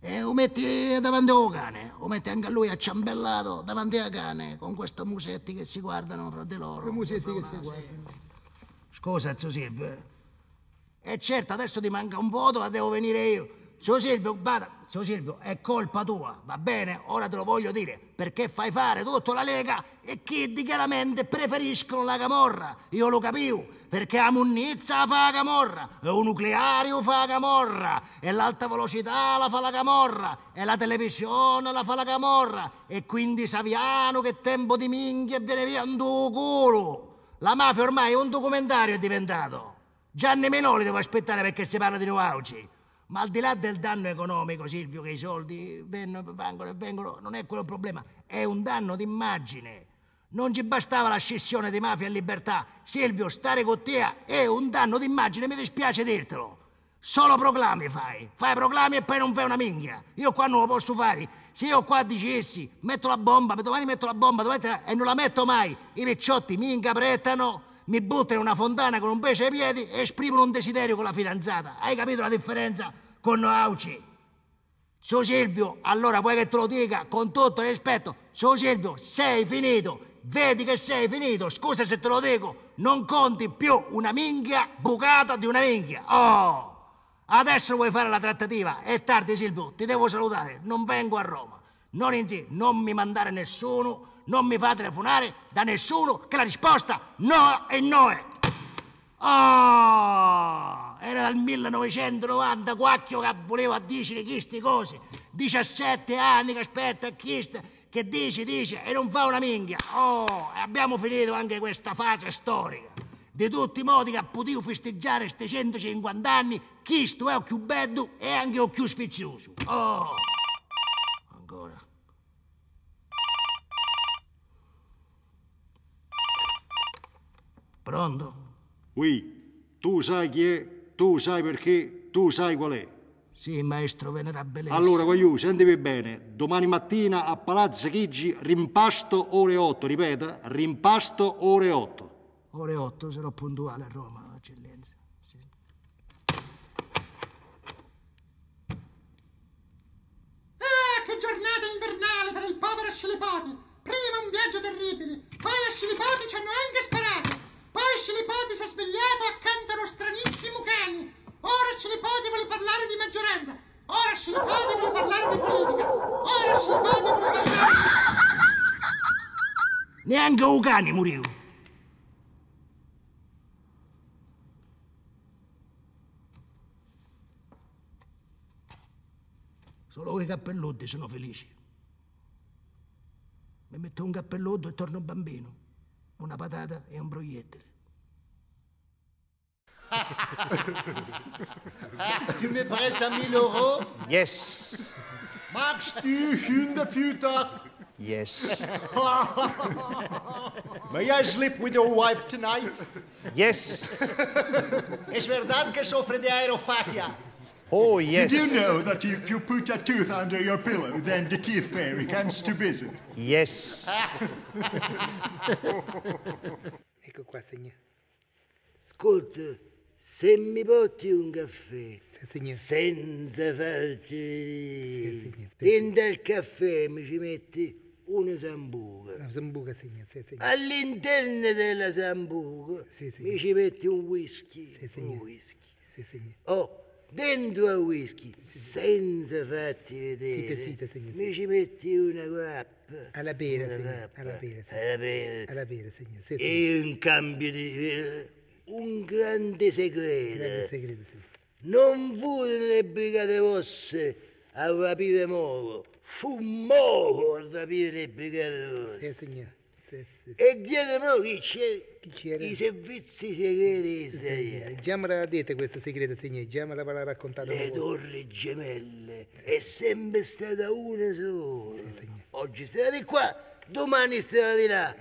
E lo metti davanti al cane, lo metti anche a lui acciambellato davanti al cane, con questi musetti che si guardano fra di loro. I musetti che si guardano. Scusa, zio Silvio. eh. E certo, adesso ti manca un voto, ma devo venire io. Su Silvio, guarda, su Silvio, è colpa tua, va bene? Ora te lo voglio dire, perché fai fare tutta la Lega e chi chiaramente preferiscono la camorra. Io lo capivo, perché la munnizza fa la camorra, e un nucleare fa la camorra, e l'alta velocità la fa la camorra, e la televisione la fa la camorra, e quindi Saviano che tempo di minchia viene via un tuo culo. La mafia ormai è un documentario è diventato. Gianni Menoli devo aspettare perché si parla di Nuauci. Ma al di là del danno economico, Silvio, che i soldi vengono, e vengono, non è quello il problema, è un danno d'immagine. Non ci bastava la scissione di mafia e libertà. Silvio, stare con te è un danno d'immagine, mi dispiace dirtelo. Solo proclami fai. Fai proclami e poi non fai una minchia. Io qua non lo posso fare. Se io qua dicessi metto la bomba, domani metto la bomba domani, e non la metto mai, i picciotti mi incaprettano, mi buttano in una fontana con un pesce ai piedi e esprimono un desiderio con la fidanzata. Hai capito la differenza con Auci? Su Silvio, allora vuoi che te lo dica con tutto rispetto? Su Silvio, sei finito. Vedi che sei finito. Scusa se te lo dico. Non conti più una minchia bucata di una minchia. Oh! Adesso vuoi fare la trattativa? È tardi Silvio, ti devo salutare. Non vengo a Roma. Non insieme, non mi mandare nessuno, non mi fa telefonare da nessuno che la risposta no e no è. Oh, era dal 1990, quacchio che volevo a dire queste cose. 17 anni che aspetta a chista, che dice, dice e non fa una minchia. Oh, abbiamo finito anche questa fase storica. Di tutti i modi che potuto festeggiare questi 150 anni, chi sto è il più bello e anche il più sfizioso. Oh, ancora. Pronto? Oui, tu sai chi è, tu sai perché, tu sai qual è. Sì, maestro venerabilissimo. Allora, voglio, sentimi bene. Domani mattina a Palazzo Chigi, rimpasto ore 8. Ripeta, rimpasto ore 8. Ore 8 sarò puntuale a Roma, eccellenza. Sì. Ah, che giornata invernale per il povero Scilipoti! Prima un viaggio terribile, poi a Scilipoti ci hanno anche sparato. Poi Scilipoti si è svegliato accanto a uno stranissimo cane. Ora Scilipoti vuole parlare di maggioranza. Ora Scilipoti vuole parlare di politica. Ora Scilipoti vuole parlare... Neanche un cane murivo. Solo i cappelluti sono felici. Mi metto un cappellotto e torno bambino. Una patata e un proiettile. Tu me prestes 1000 euros Yes. Magst du Hundefutter? Yes. May I sleep with your wife tonight? Yes. Es verdad que sofre de aerofagia. Oh, yes. Did you know that if you put a tooth under your pillow, then the teeth fairy comes to visit? Yes. Ecco qua, signore. Ascolta, se mi porti un caffè signore. senza farti signore. dentro al caffè mi ci metti una sambuca. Una sambuca, signore. Sì, signore. All'interno della sambuca Sì, signore. mi ci metti un whisky. Sì, un whisky. Sì, signore. Oh, dentro al whisky, senza farti vedere, Zitto, zitto, signore, mi ci metti una guappa. Alla pera, Una guappa. Alla pera, signore. Alla pera. Alla pera, signore. Sì, signore. E in cambio di un grande segreto. Grande segreto, signore. Non furono le brigate rosse a rapire Moro, fu Moro a rapire le brigate Sì, rosse. signore. Sì, sì. E dietro Moro chi c'era? I servizi segreti Sì, israeliani. Già me l'ha detto questo segreto, signore. Già me l'ha raccontato. Le torri gemelle è sempre stata una sola. signore. Oggi stava di qua, domani stava di là.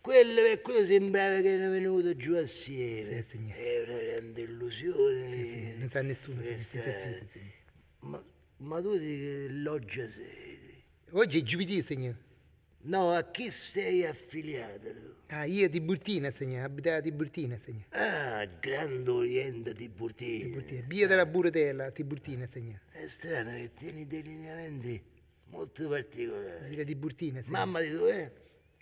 Quello per quello sembrava che erano venuto giù assieme. Sì. È una grande illusione. signore. Non sa nessuno. Questa. Ma, ma tu di che loggia sei? Oggi è giovedì, signore. No, a chi sei affiliato tu? Ah, io di Burtina, signore. Abitavo di Burtina, signore. Ah, Grande Oriente di Burtina. Burtina. Via della Buretella, di Burtina, signore. È strano che tieni dei lineamenti molto particolari. Via di Burtina, signore. Mamma di dove?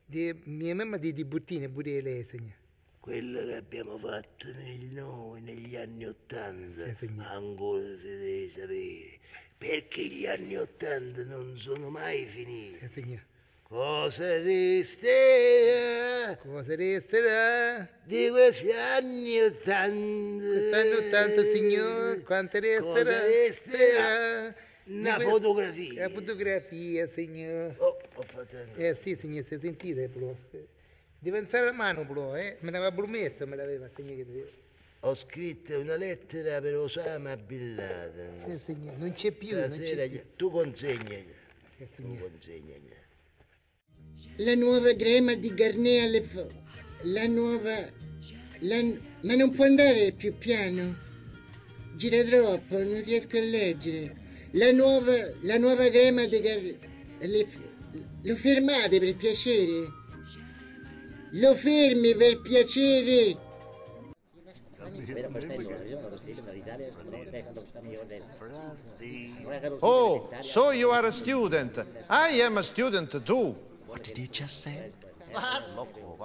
Di, mia mamma di, di Burtina, pure lei, signore. quello che abbiamo fatto nel noi negli anni Ottanta, Sì, ancora si deve sapere, perché gli anni Ottanta non sono mai finiti. Sì, signore. Cosa resterà Cosa resterà? di questi anni Ottanta? Quest'anno 80, signor, quanto resterà? Cosa resterà? Di Una quest- fotografia. La fotografia, signor. Oh, ho fatto anche- Eh sì, signor, si sentite, Plus. Deve alzare la mano, Plus, eh? Me l'aveva promessa, me l'aveva, signor. Ho scritto una lettera per Osama Bin Laden. Sì, signor, non c'è più, non Stasera c'è gli- più. tu consegnagli. Sì, Tu consegnagli. La nuova crema di Garnier alle fo... La nuova... la- Ma non può andare più piano? Gira troppo, non riesco a leggere. La nuova... La nuova crema di Garnier... alle fo- Lo fermate per piacere? Lo fermi per piacere? Oh, so you are a student. I am a student too. What did he just say?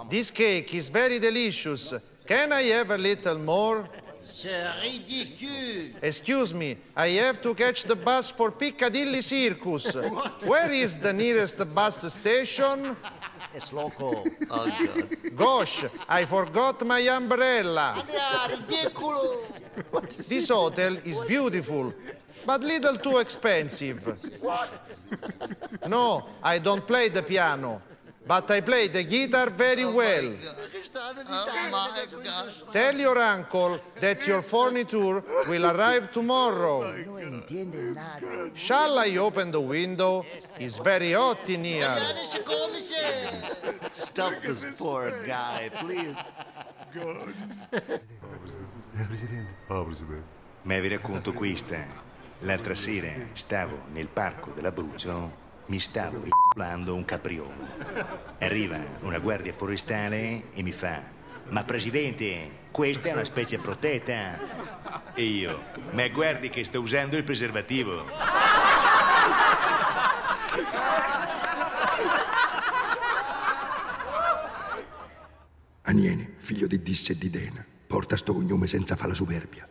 This cake is very delicious. Can I have a little more? C'est ridicule. Excuse me, I have to catch the bus for Piccadilly Circus. Where is the nearest bus station? It's loco. Oh, God. Gosh, I forgot my umbrella. Andrea, ridicolo. This hotel is beautiful, but little too expensive. No, I don't play the piano, but I play the guitar very well. My gosh. Tell your uncle that your furniture will arrive tomorrow. No. Shall I open the window? It's very hot in here. Danish come sei? Stop this poor guy, please. Ma vi racconto questa. L'altra sera stavo nel parco dell'Abruzzo, mi stavo inculando un capriolo. Arriva una guardia forestale e mi fa: Ma presidente, questa è una specie protetta. E io: Ma guardi che sto usando il preservativo. Aniene, figlio di Disse e di Dena, porta sto cognome senza fare la superbia.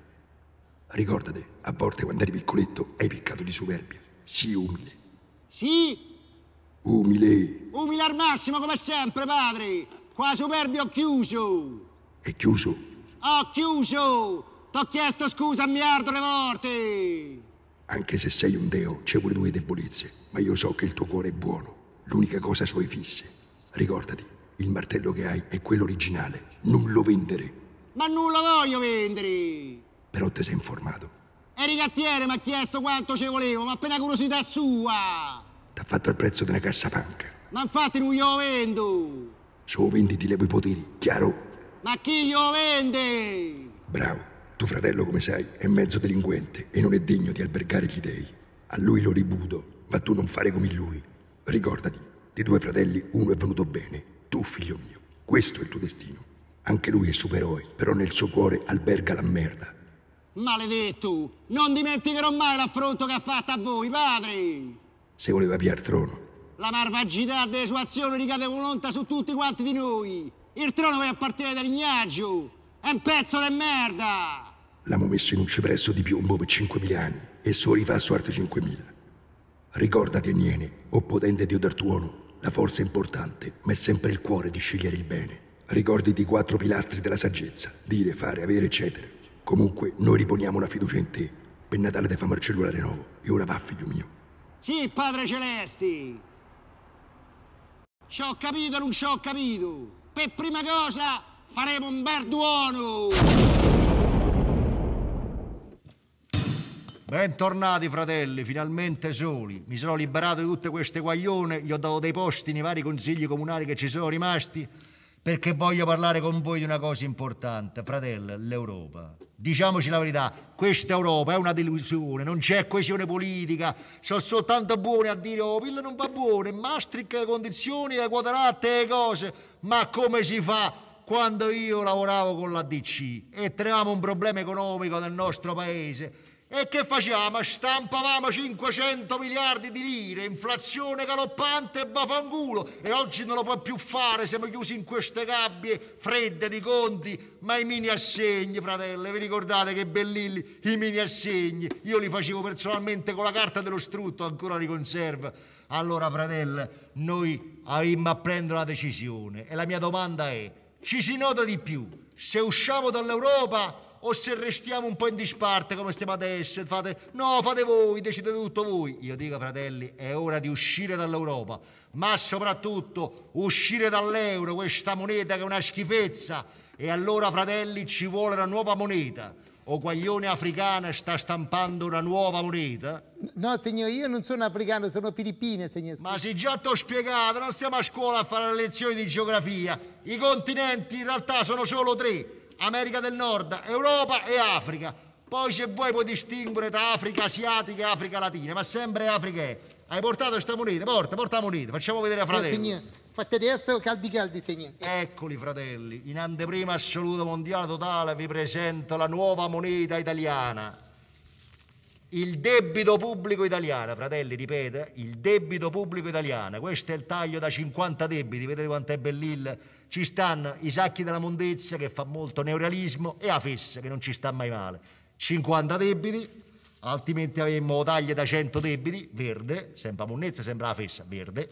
Ricordate, a volte quando eri piccoletto hai piccato di superbia. Sii umile. Sì, Umile. umile al massimo come sempre, padre. Qua superbio ho chiuso. È chiuso. Ho chiuso. T'ho chiesto scusa a miliardo le volte. Anche se sei un deo, c'è pure due debolezze. Ma io so che il tuo cuore è buono. L'unica cosa sono i fisse. Ricordati, il martello che hai è quello originale. Non lo vendere. Ma non lo voglio vendere. Però te sei informato. E rigattiere mi ha chiesto quanto ci volevo, ma appena curiosità sua. T'ha fatto il prezzo della cassa panca. Ma infatti non glielo vendo. Se lo vendi ti levo i poteri, chiaro? Ma chi glielo vende? Bravo. Tuo fratello, come sai, è mezzo delinquente e non è degno di albergare gli dei. A lui lo ributo, ma tu non fare come lui. Ricordati, dei due fratelli uno è venuto bene, tu figlio mio. Questo è il tuo destino. Anche lui è supereroe, però nel suo cuore alberga la merda. Maledetto, non dimenticherò mai l'affronto che ha fatto a voi, padre. Se voleva piar trono, La malvagità delle sue azioni ricade volonta su tutti quanti di noi. Il trono che appartiene da Lignaggio. È un pezzo di merda. l'hanno messo in un cipresso di piombo per 5.000 anni e solo rifà su altri 5.000. Ricordati, Aniene, o potente Dio del tuono, la forza è importante, ma è sempre il cuore di scegliere il bene. Ricordati i quattro pilastri della saggezza, dire, fare, avere, eccetera. Comunque, noi riponiamo una fiducia in te. Per Natale ti famo il cellulare nuovo. E ora va, figlio mio. Sì, padre Celesti. Ci ho capito, non ci ho capito. Per prima cosa faremo un bel duono. Bentornati fratelli, finalmente soli. Mi sono liberato di tutte queste guaglione, gli ho dato dei posti nei vari consigli comunali che ci sono rimasti perché voglio parlare con voi di una cosa importante, fratelli, l'Europa. Diciamoci la verità, questa Europa è una delusione, non c'è coesione politica, sono soltanto buoni a dire oh, Pilla non va buono, Maastricht le condizioni, le quote latte, le cose, ma come si fa quando io lavoravo con la DC e tenevamo un problema economico nel nostro paese E che facciamo? Stampavamo 500 miliardi di lire, inflazione galoppante e bafangulo. E oggi non lo può più fare, siamo chiusi in queste gabbie fredde di conti. Ma i mini assegni, fratelli, vi ricordate che bellilli i mini assegni? Io li facevo personalmente con la carta dello strutto, ancora li conserva. Allora, fratelli, noi avemmo a prendere una decisione. E la mia domanda è, ci si nota di più se usciamo dall'Europa o se restiamo un po' in disparte come stiamo adesso, fate, no, fate voi, decidete tutto voi. Io dico, fratelli, è ora di uscire dall'Europa, ma soprattutto uscire dall'euro, questa moneta che è una schifezza. E allora, fratelli, ci vuole una nuova moneta. O Guaglione africana sta stampando una nuova moneta? No, signor, io non sono africano, sono filippine, signor. Ma se già ti ho spiegato, non stiamo a scuola a fare le lezioni di geografia. I continenti in realtà sono solo tre. America del Nord, Europa e Africa. Poi se vuoi puoi distinguere tra Africa asiatica e Africa latina, ma sempre Africa è. Hai portato questa moneta? Porta, porta la moneta, facciamo vedere a fratello. signor, fate adesso caldi caldi, signor. Eccoli fratelli, in anteprima assoluto mondiale totale vi presento la nuova moneta italiana. Il debito pubblico italiano, fratelli, ripete, il debito pubblico italiano. Questo è il taglio da 50 debiti, vedete quanto è bellilla. Ci stanno i sacchi della mondezza che fa molto neorealismo e la fessa che non ci sta mai male. 50 debiti, altrimenti avremmo taglie da 100 debiti, verde, sempre la monnezza, sembra la fessa, verde.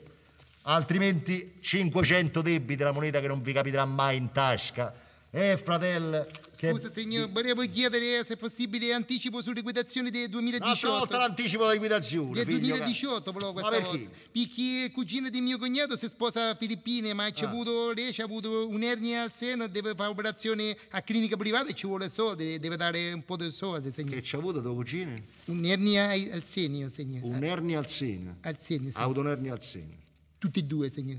Altrimenti 500 debiti, la moneta che non vi capiterà mai in tasca. Eh, fratello, che- Scusa, signor, volevo chiedere se è possibile anticipo su liquidazione del Una 2018. volta l'anticipo della liquidazione. Del figlio, 2018 volevo Ma questa perché? volta. Perché cugina di mio cognato si sposa a Filippine, ma Ah. avuto, lei c'ha avuto un'ernia al seno, deve fare operazione a clinica privata e ci vuole soldi, deve dare un po' di soldi, signor. Che c'ha avuto tuo cugino? Un'ernia al seno, signor. Un'ernia al seno. Al seno, Ha signor. avuto un'ernia al seno. Tutti e due, signor.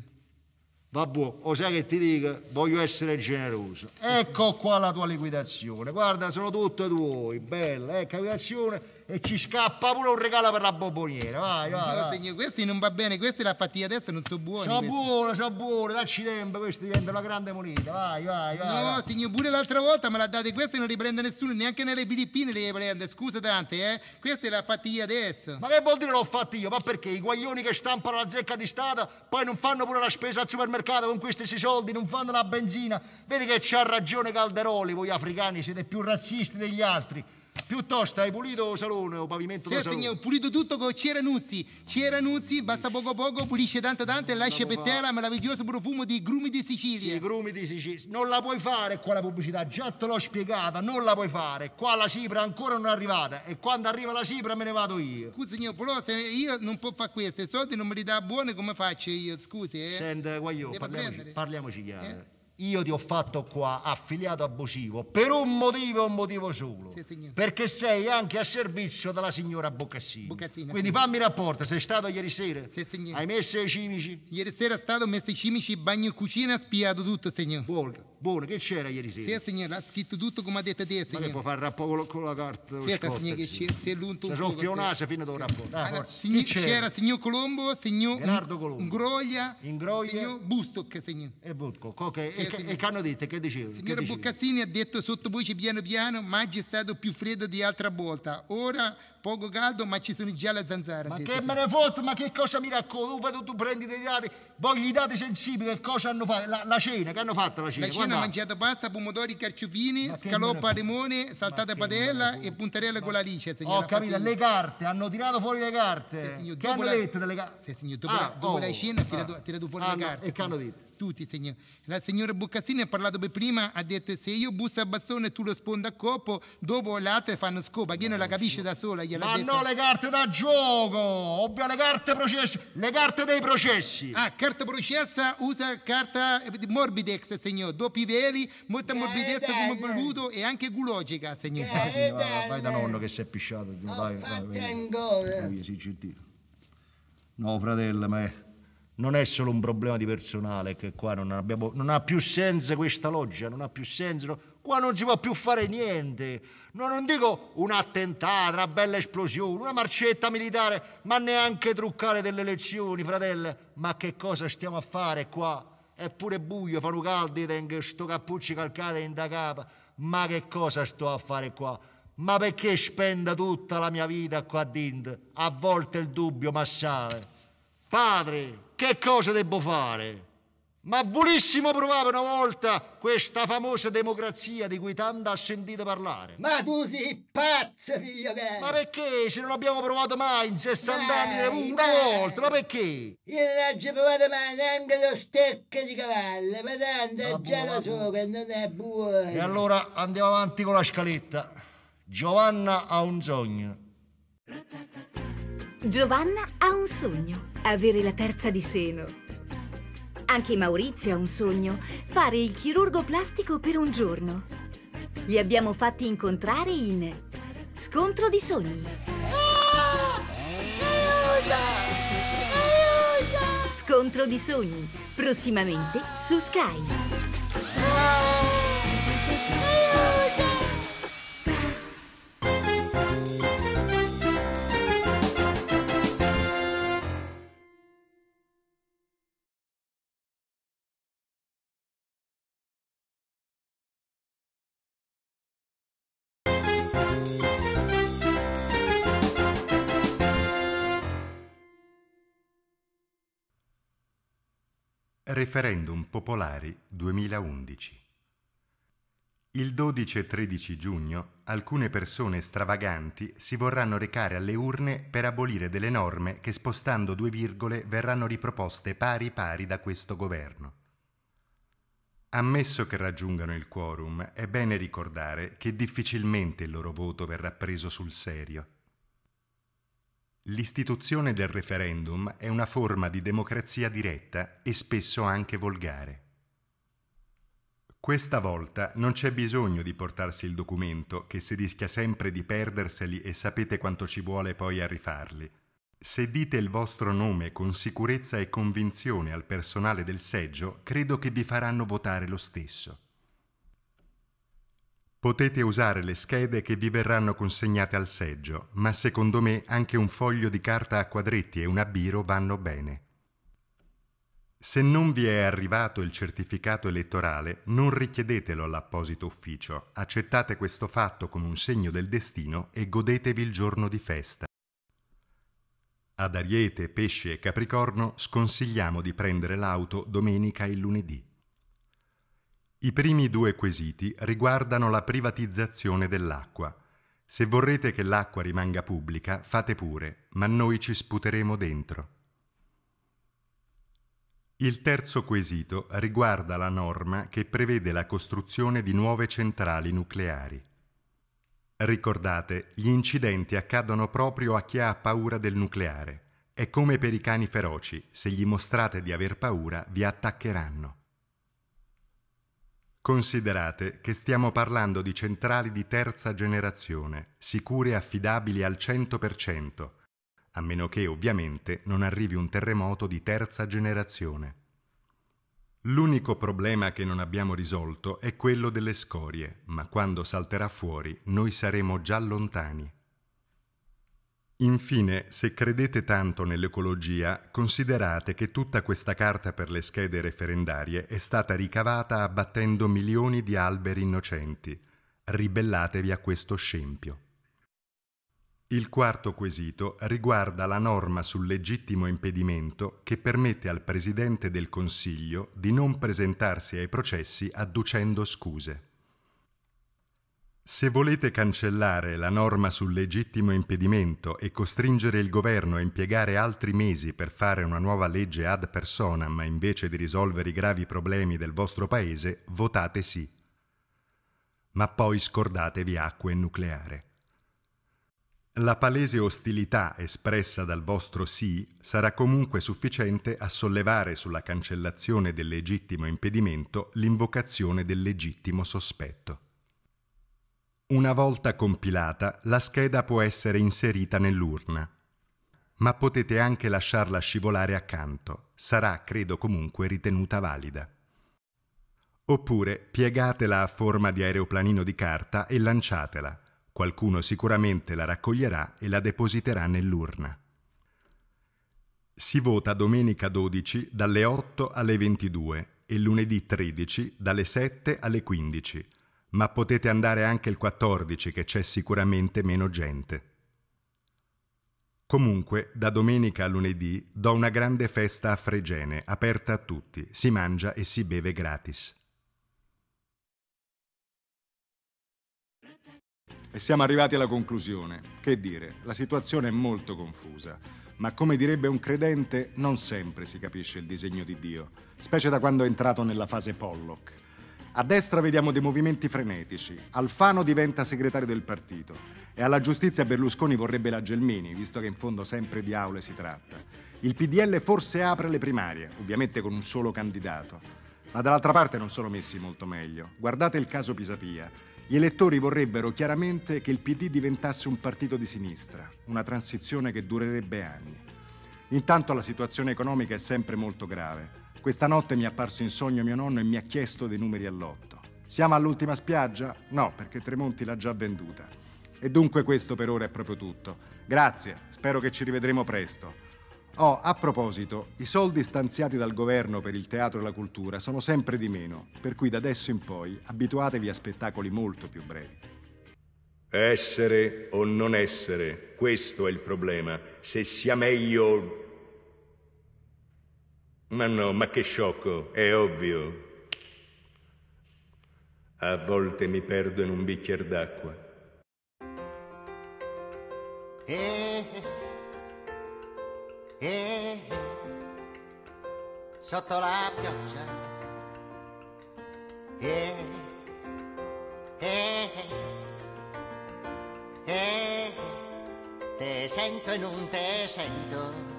Vabbè, o sai che ti dico? Voglio essere generoso. ecco qua la tua liquidazione. Guarda, sono tutte tuoi, bella, ecco, liquidazione e ci scappa pure un regalo per la bomboniera. Vai, vai. No, vai. questi non va bene, questi la fatti adesso non sono buoni. Sono questi. buone, sono buone, dacci tempo, questo diventa una grande moneta. Vai, vai, vai. No, vai. signor, pure l'altra volta me l'ha date queste e non riprende nessuno, neanche nelle Filippine le prende. Scusa tante, eh? Queste l'ha fatti io adesso. Ma che vuol dire l'ho fatto io? Ma perché i guaglioni che stampano la zecca di Stato poi non fanno pure la spesa al supermercato con questi soldi, non fanno la benzina? Vedi che c'ha ragione Calderoli, voi africani siete più razzisti degli altri. Piuttosto hai pulito il salone o pavimento Sì, del salone? signor, pulito tutto con cera Nuzzi. Cera Nuzzi, basta poco poco, pulisce tanto tanto e lascia per te la meraviglioso profumo di grumi di Sicilia. I grumi di Sicilia. Non la puoi fare qua la pubblicità, già te l'ho spiegata, non la puoi fare. Qua la cipra ancora non è arrivata e quando arriva la cipra me ne vado io. Scusi, signor, però se io non posso fare questo, i soldi non me li dà buoni, come faccio io? Scusi, eh? Senta, guagliò, Devo parliamoci, parliamoci chiaro. Io ti ho fatto qua affiliato abusivo per un motivo e un motivo solo. Sì. Perché sei anche a servizio della signora Boccassini. Boccassini, Quindi fammi rapporto, sei stato ieri sera? Sì, signor. Hai messo i cimici? Ieri sera è stato messo i cimici, bagno e cucina, spiato tutto, signor. Buono, buono, che c'era ieri sera? Sì, signor, ha scritto tutto come ha detto te, Ma che può fare il rapporto con, la carta? Aspetta, scotto, signor, che c'è, si è lunto un po'. soffia un naso fino il rapporto. Ah, Allora, signor- c'era? signor Colombo, signor Gerardo Colombo. Ingroglia, Ingroglia. signor Bustock, signor. E Butco, co- che- Sì, e, che- signor. e che hanno detto? Che dicevano? Signora? Boccassini ha detto sottovoce piano piano, maggio è stato più freddo di altra volta. Ora poco caldo, ma ci sono già le zanzare. Ma che sì. me ne foto? Ma che cosa mi racconti? Tu, tu prendi dei dati, voglio i dati sensibili, che cosa hanno fatto? La, la cena, che hanno fatto la cena? La cena ha mangiato pasta, pomodori, carciofini, che scaloppa, limone, saltata padella e puntarella con la lice, signora. Ho capito, Fatti- le carte, hanno tirato fuori le carte. Sì, signor, che hanno la- detto delle carte? Sì, signor, dopo, Ah, la, dopo oh, la cena ha tirato, ah. tirato fuori Ah, le carte. E che hanno detto? Tutti, signor. La signora Boccassini ha parlato per prima, ha detto se io busso a bastone e tu lo sponda a coppo, dopo le altre fanno scopa, chi non la capisce da sola, gliel'ha Ma detto. no, le carte da gioco! Ovvio, le carte processi, le carte dei processi! Ah, carta processa usa carta eh, Morbidex, signor. Doppi veri, molta morbidezza come velluto e anche gulogica, signor. Vai, vai, vai da nonno che si è pisciato. Vai, vai, vai, vai. ancora. Vai sii gentile. No, fratello, ma è- non è solo un problema di personale, che qua non, abbiamo, non ha più senso questa loggia, non ha più senso. Qua non si può più fare niente. No, non dico un attentato, una bella esplosione, una marcetta militare, ma neanche truccare delle elezioni, fratello. Ma che cosa stiamo a fare qua? È pure buio, fanno caldi, tengo sto cappuccio calcato in da capa. Ma che cosa sto a fare qua? Ma perché spenda tutta la mia vita qua dentro? A volte il dubbio mi assale. Padre, che cosa devo fare? Ma volessimo provare una volta questa famosa democrazia di cui tanto ha sentito parlare. Ma tu sei pazzo, figlio caro! Ma perché? Se non abbiamo provato mai in 60 Dai, anni una dai. volta, ma perché? Io non ho già provato mai neanche lo stecco di cavallo, ma tanto già lo so che non è buono. E allora andiamo avanti con la scaletta. Giovanna ha un sogno. Giovanna ha un sogno, avere la terza di seno. Anche Maurizio ha un sogno, fare il chirurgo plastico per un giorno. Li abbiamo fatti incontrare in Scontro di sogni. Scontro di sogni, prossimamente su Sky. Referendum popolari 2011 Il 12 e 13 giugno alcune persone stravaganti si vorranno recare alle urne per abolire delle norme che spostando due virgole verranno riproposte pari pari da questo governo. Ammesso che raggiungano il quorum, è bene ricordare che difficilmente il loro voto verrà preso sul serio. L'istituzione del referendum è una forma di democrazia diretta e spesso anche volgare. Questa volta non c'è bisogno di portarsi il documento, che si rischia sempre di perderseli e sapete quanto ci vuole poi a rifarli. Se dite il vostro nome con sicurezza e convinzione al personale del seggio, credo che vi faranno votare lo stesso. Potete usare le schede che vi verranno consegnate al seggio, ma secondo me anche un foglio di carta a quadretti e un abbiro vanno bene. Se non vi è arrivato il certificato elettorale, non richiedetelo all'apposito ufficio, accettate questo fatto con un segno del destino e godetevi il giorno di festa. Ad Ariete, Pesce e Capricorno sconsigliamo di prendere l'auto domenica e lunedì. I primi due quesiti riguardano la privatizzazione dell'acqua. Se vorrete che l'acqua rimanga pubblica, fate pure, ma noi ci sputeremo dentro. Il terzo quesito riguarda la norma che prevede la costruzione di nuove centrali nucleari. Ricordate, gli incidenti accadono proprio a chi ha paura del nucleare. È come per i cani feroci, se gli mostrate di aver paura vi attaccheranno. Considerate che stiamo parlando di centrali di terza generazione, sicure e affidabili al 100%, a meno che ovviamente non arrivi un terremoto di terza generazione. L'unico problema che non abbiamo risolto è quello delle scorie, ma quando salterà fuori noi saremo già lontani. Infine, se credete tanto nell'ecologia, considerate che tutta questa carta per le schede referendarie è stata ricavata abbattendo milioni di alberi innocenti. Ribellatevi a questo scempio. Il quarto quesito riguarda la norma sul legittimo impedimento che permette al Presidente del Consiglio di non presentarsi ai processi adducendo scuse. Se volete cancellare la norma sul legittimo impedimento e costringere il governo a impiegare altri mesi per fare una nuova legge ad personam invece di risolvere i gravi problemi del vostro paese, votate sì. Ma poi scordatevi acqua e nucleare. La palese ostilità espressa dal vostro sì sarà comunque sufficiente a sollevare sulla cancellazione del legittimo impedimento l'invocazione del legittimo sospetto. Una volta compilata, la scheda può essere inserita nell'urna, ma potete anche lasciarla scivolare accanto, sarà, credo comunque, ritenuta valida. Oppure piegatela a forma di aeroplanino di carta e lanciatela. Qualcuno sicuramente la raccoglierà e la depositerà nell'urna. Si vota domenica 12 dalle 8 alle 22 e lunedì 13 dalle 7 alle 15 ma potete andare anche il 14 che c'è sicuramente meno gente. Comunque, da domenica a lunedì do una grande festa a Fregene, aperta a tutti, si mangia e si beve gratis. E siamo arrivati alla conclusione. Che dire, la situazione è molto confusa, ma come direbbe un credente, non sempre si capisce il disegno di Dio, specie da quando è entrato nella fase Pollock. A destra vediamo dei movimenti frenetici. Alfano diventa segretario del partito e alla giustizia Berlusconi vorrebbe la Gelmini, visto che in fondo sempre di aule si tratta. Il PDL forse apre le primarie, ovviamente con un solo candidato. Ma dall'altra parte non sono messi molto meglio. Guardate il caso Pisapia. Gli elettori vorrebbero chiaramente che il PD diventasse un partito di sinistra, una transizione che durerebbe anni. Intanto la situazione economica è sempre molto grave. Questa notte mi è apparso in sogno mio nonno e mi ha chiesto dei numeri all'otto. Siamo all'ultima spiaggia? No, perché Tremonti l'ha già venduta. E dunque questo per ora è proprio tutto. Grazie, spero che ci rivedremo presto. Oh, a proposito, i soldi stanziati dal governo per il teatro e la cultura sono sempre di meno, per cui da adesso in poi abituatevi a spettacoli molto più brevi. Essere o non essere, questo è il problema. Se sia meglio... Ma no, ma che sciocco, è ovvio. A volte mi perdo in un bicchiere d'acqua. Eh, eh, sotto la pioggia. Eh, eh, eh, te sento e non te sento.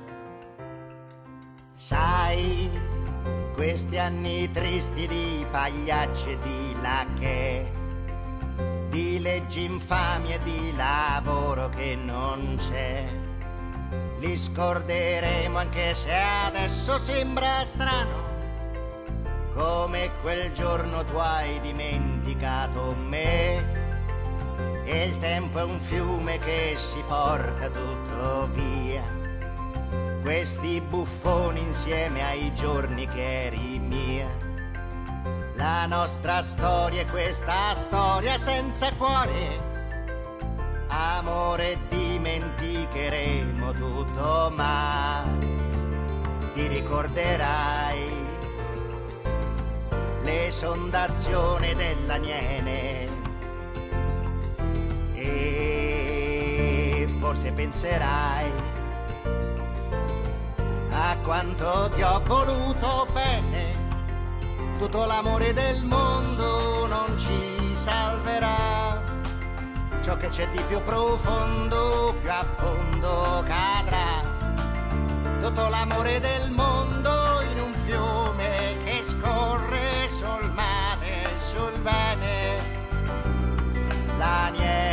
Sai, questi anni tristi di pagliacci e di lacche, di leggi infami e di lavoro che non c'è. Li scorderemo anche se adesso sembra strano come quel giorno tu hai dimenticato me. E il tempo è un fiume che si porta tutto via questi buffoni insieme ai giorni che eri mia. La nostra storia è questa storia senza cuore. Amore dimenticheremo tutto ma ti ricorderai l'esondazione dell'Aniene e forse penserai a quanto ti ho voluto bene tutto l'amore del mondo non ci salverà ciò che c'è di più profondo, più a fondo cadrà. Tutto l'amore del mondo in un fiume che scorre sul male, sul bene. La niene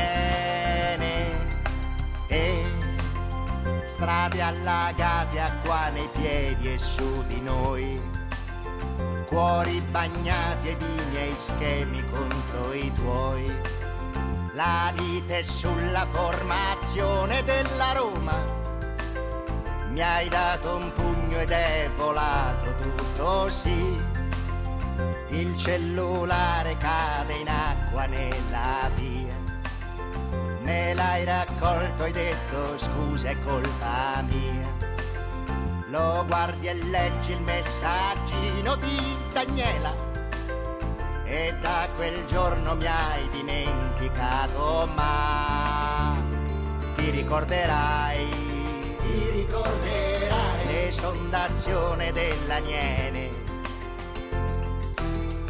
strade allagate, acqua nei piedi e su di noi. Cuori bagnati ed i miei schemi contro i tuoi la lite sulla formazione della Roma. Mi hai dato un pugno ed è volato tutto sì. Il cellulare cade in acqua nella via. Me l'hai raccolto e detto scusa è colpa mia. Lo guardi e leggi il messaggino di Daniela e da quel giorno mi hai dimenticato ma ti ricorderai ti ricorderai l'esondazione dell'Aniene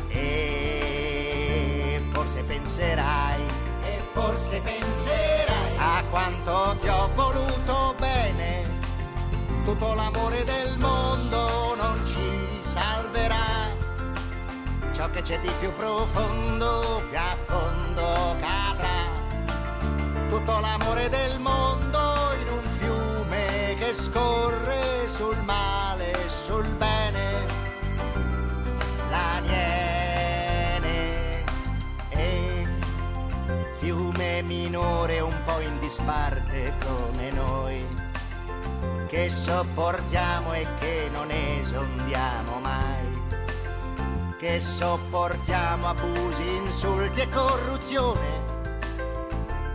e forse penserai forse penserai a quanto ti ho voluto bene tutto l'amore del mondo non ci salverà ciò che c'è di più profondo, più a fondo cadrà. Tutto l'amore del mondo in un fiume che scorre sul male e sul bene. La niene minore un po' in disparte come noi, che sopportiamo e che non esondiamo mai che sopportiamo abusi, insulti e corruzione.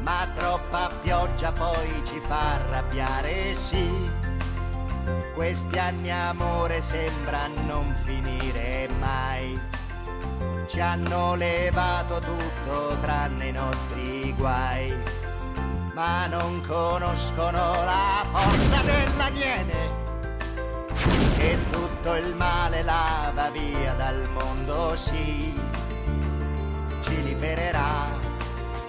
Ma troppa pioggia poi ci fa arrabbiare, sì. Questi anni amore sembra non finire mai. Ci hanno levato tutto tranne i nostri guai. Ma non conoscono la forza della niene che tutto il male lava via dal mondo, sì, ci libererà,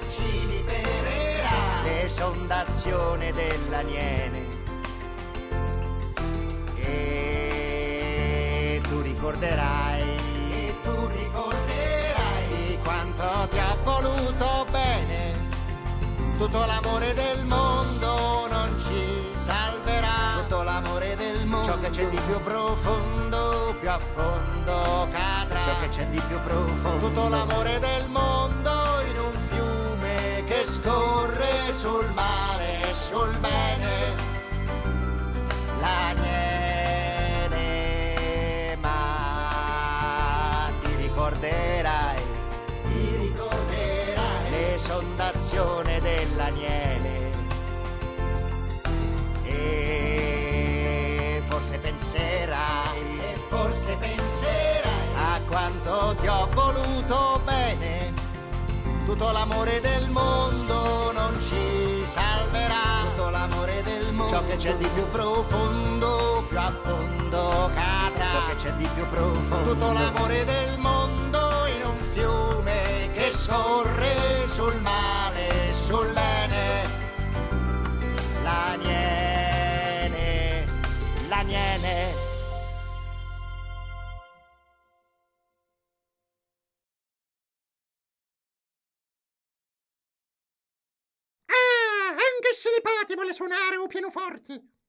ci libererà l'esondazione dell'aniene. E tu ricorderai, tutto l'amore del mondo non ci salverà, tutto l'amore del mondo, ciò che c'è di più profondo, più a fondo cadrà, ciò che c'è di più profondo, tutto l'amore del mondo in un fiume che scorre sul mare e sul bene. La niene, ma ti ricorderai, ti ricorderai l'esondazione dell'aniene. E forse penserai, e forse penserai a quanto ti ho voluto bene. Tutto l'amore del mondo non ci salverà. Tutto l'amore del mondo. Ciò che c'è di più profondo, più a fondo cadrà. Ciò che c'è di più profondo. Tutto l'amore del mondo scorre sul male sul bene. La niene, la niene. Ah, anche Silipati vuole suonare o pianoforte.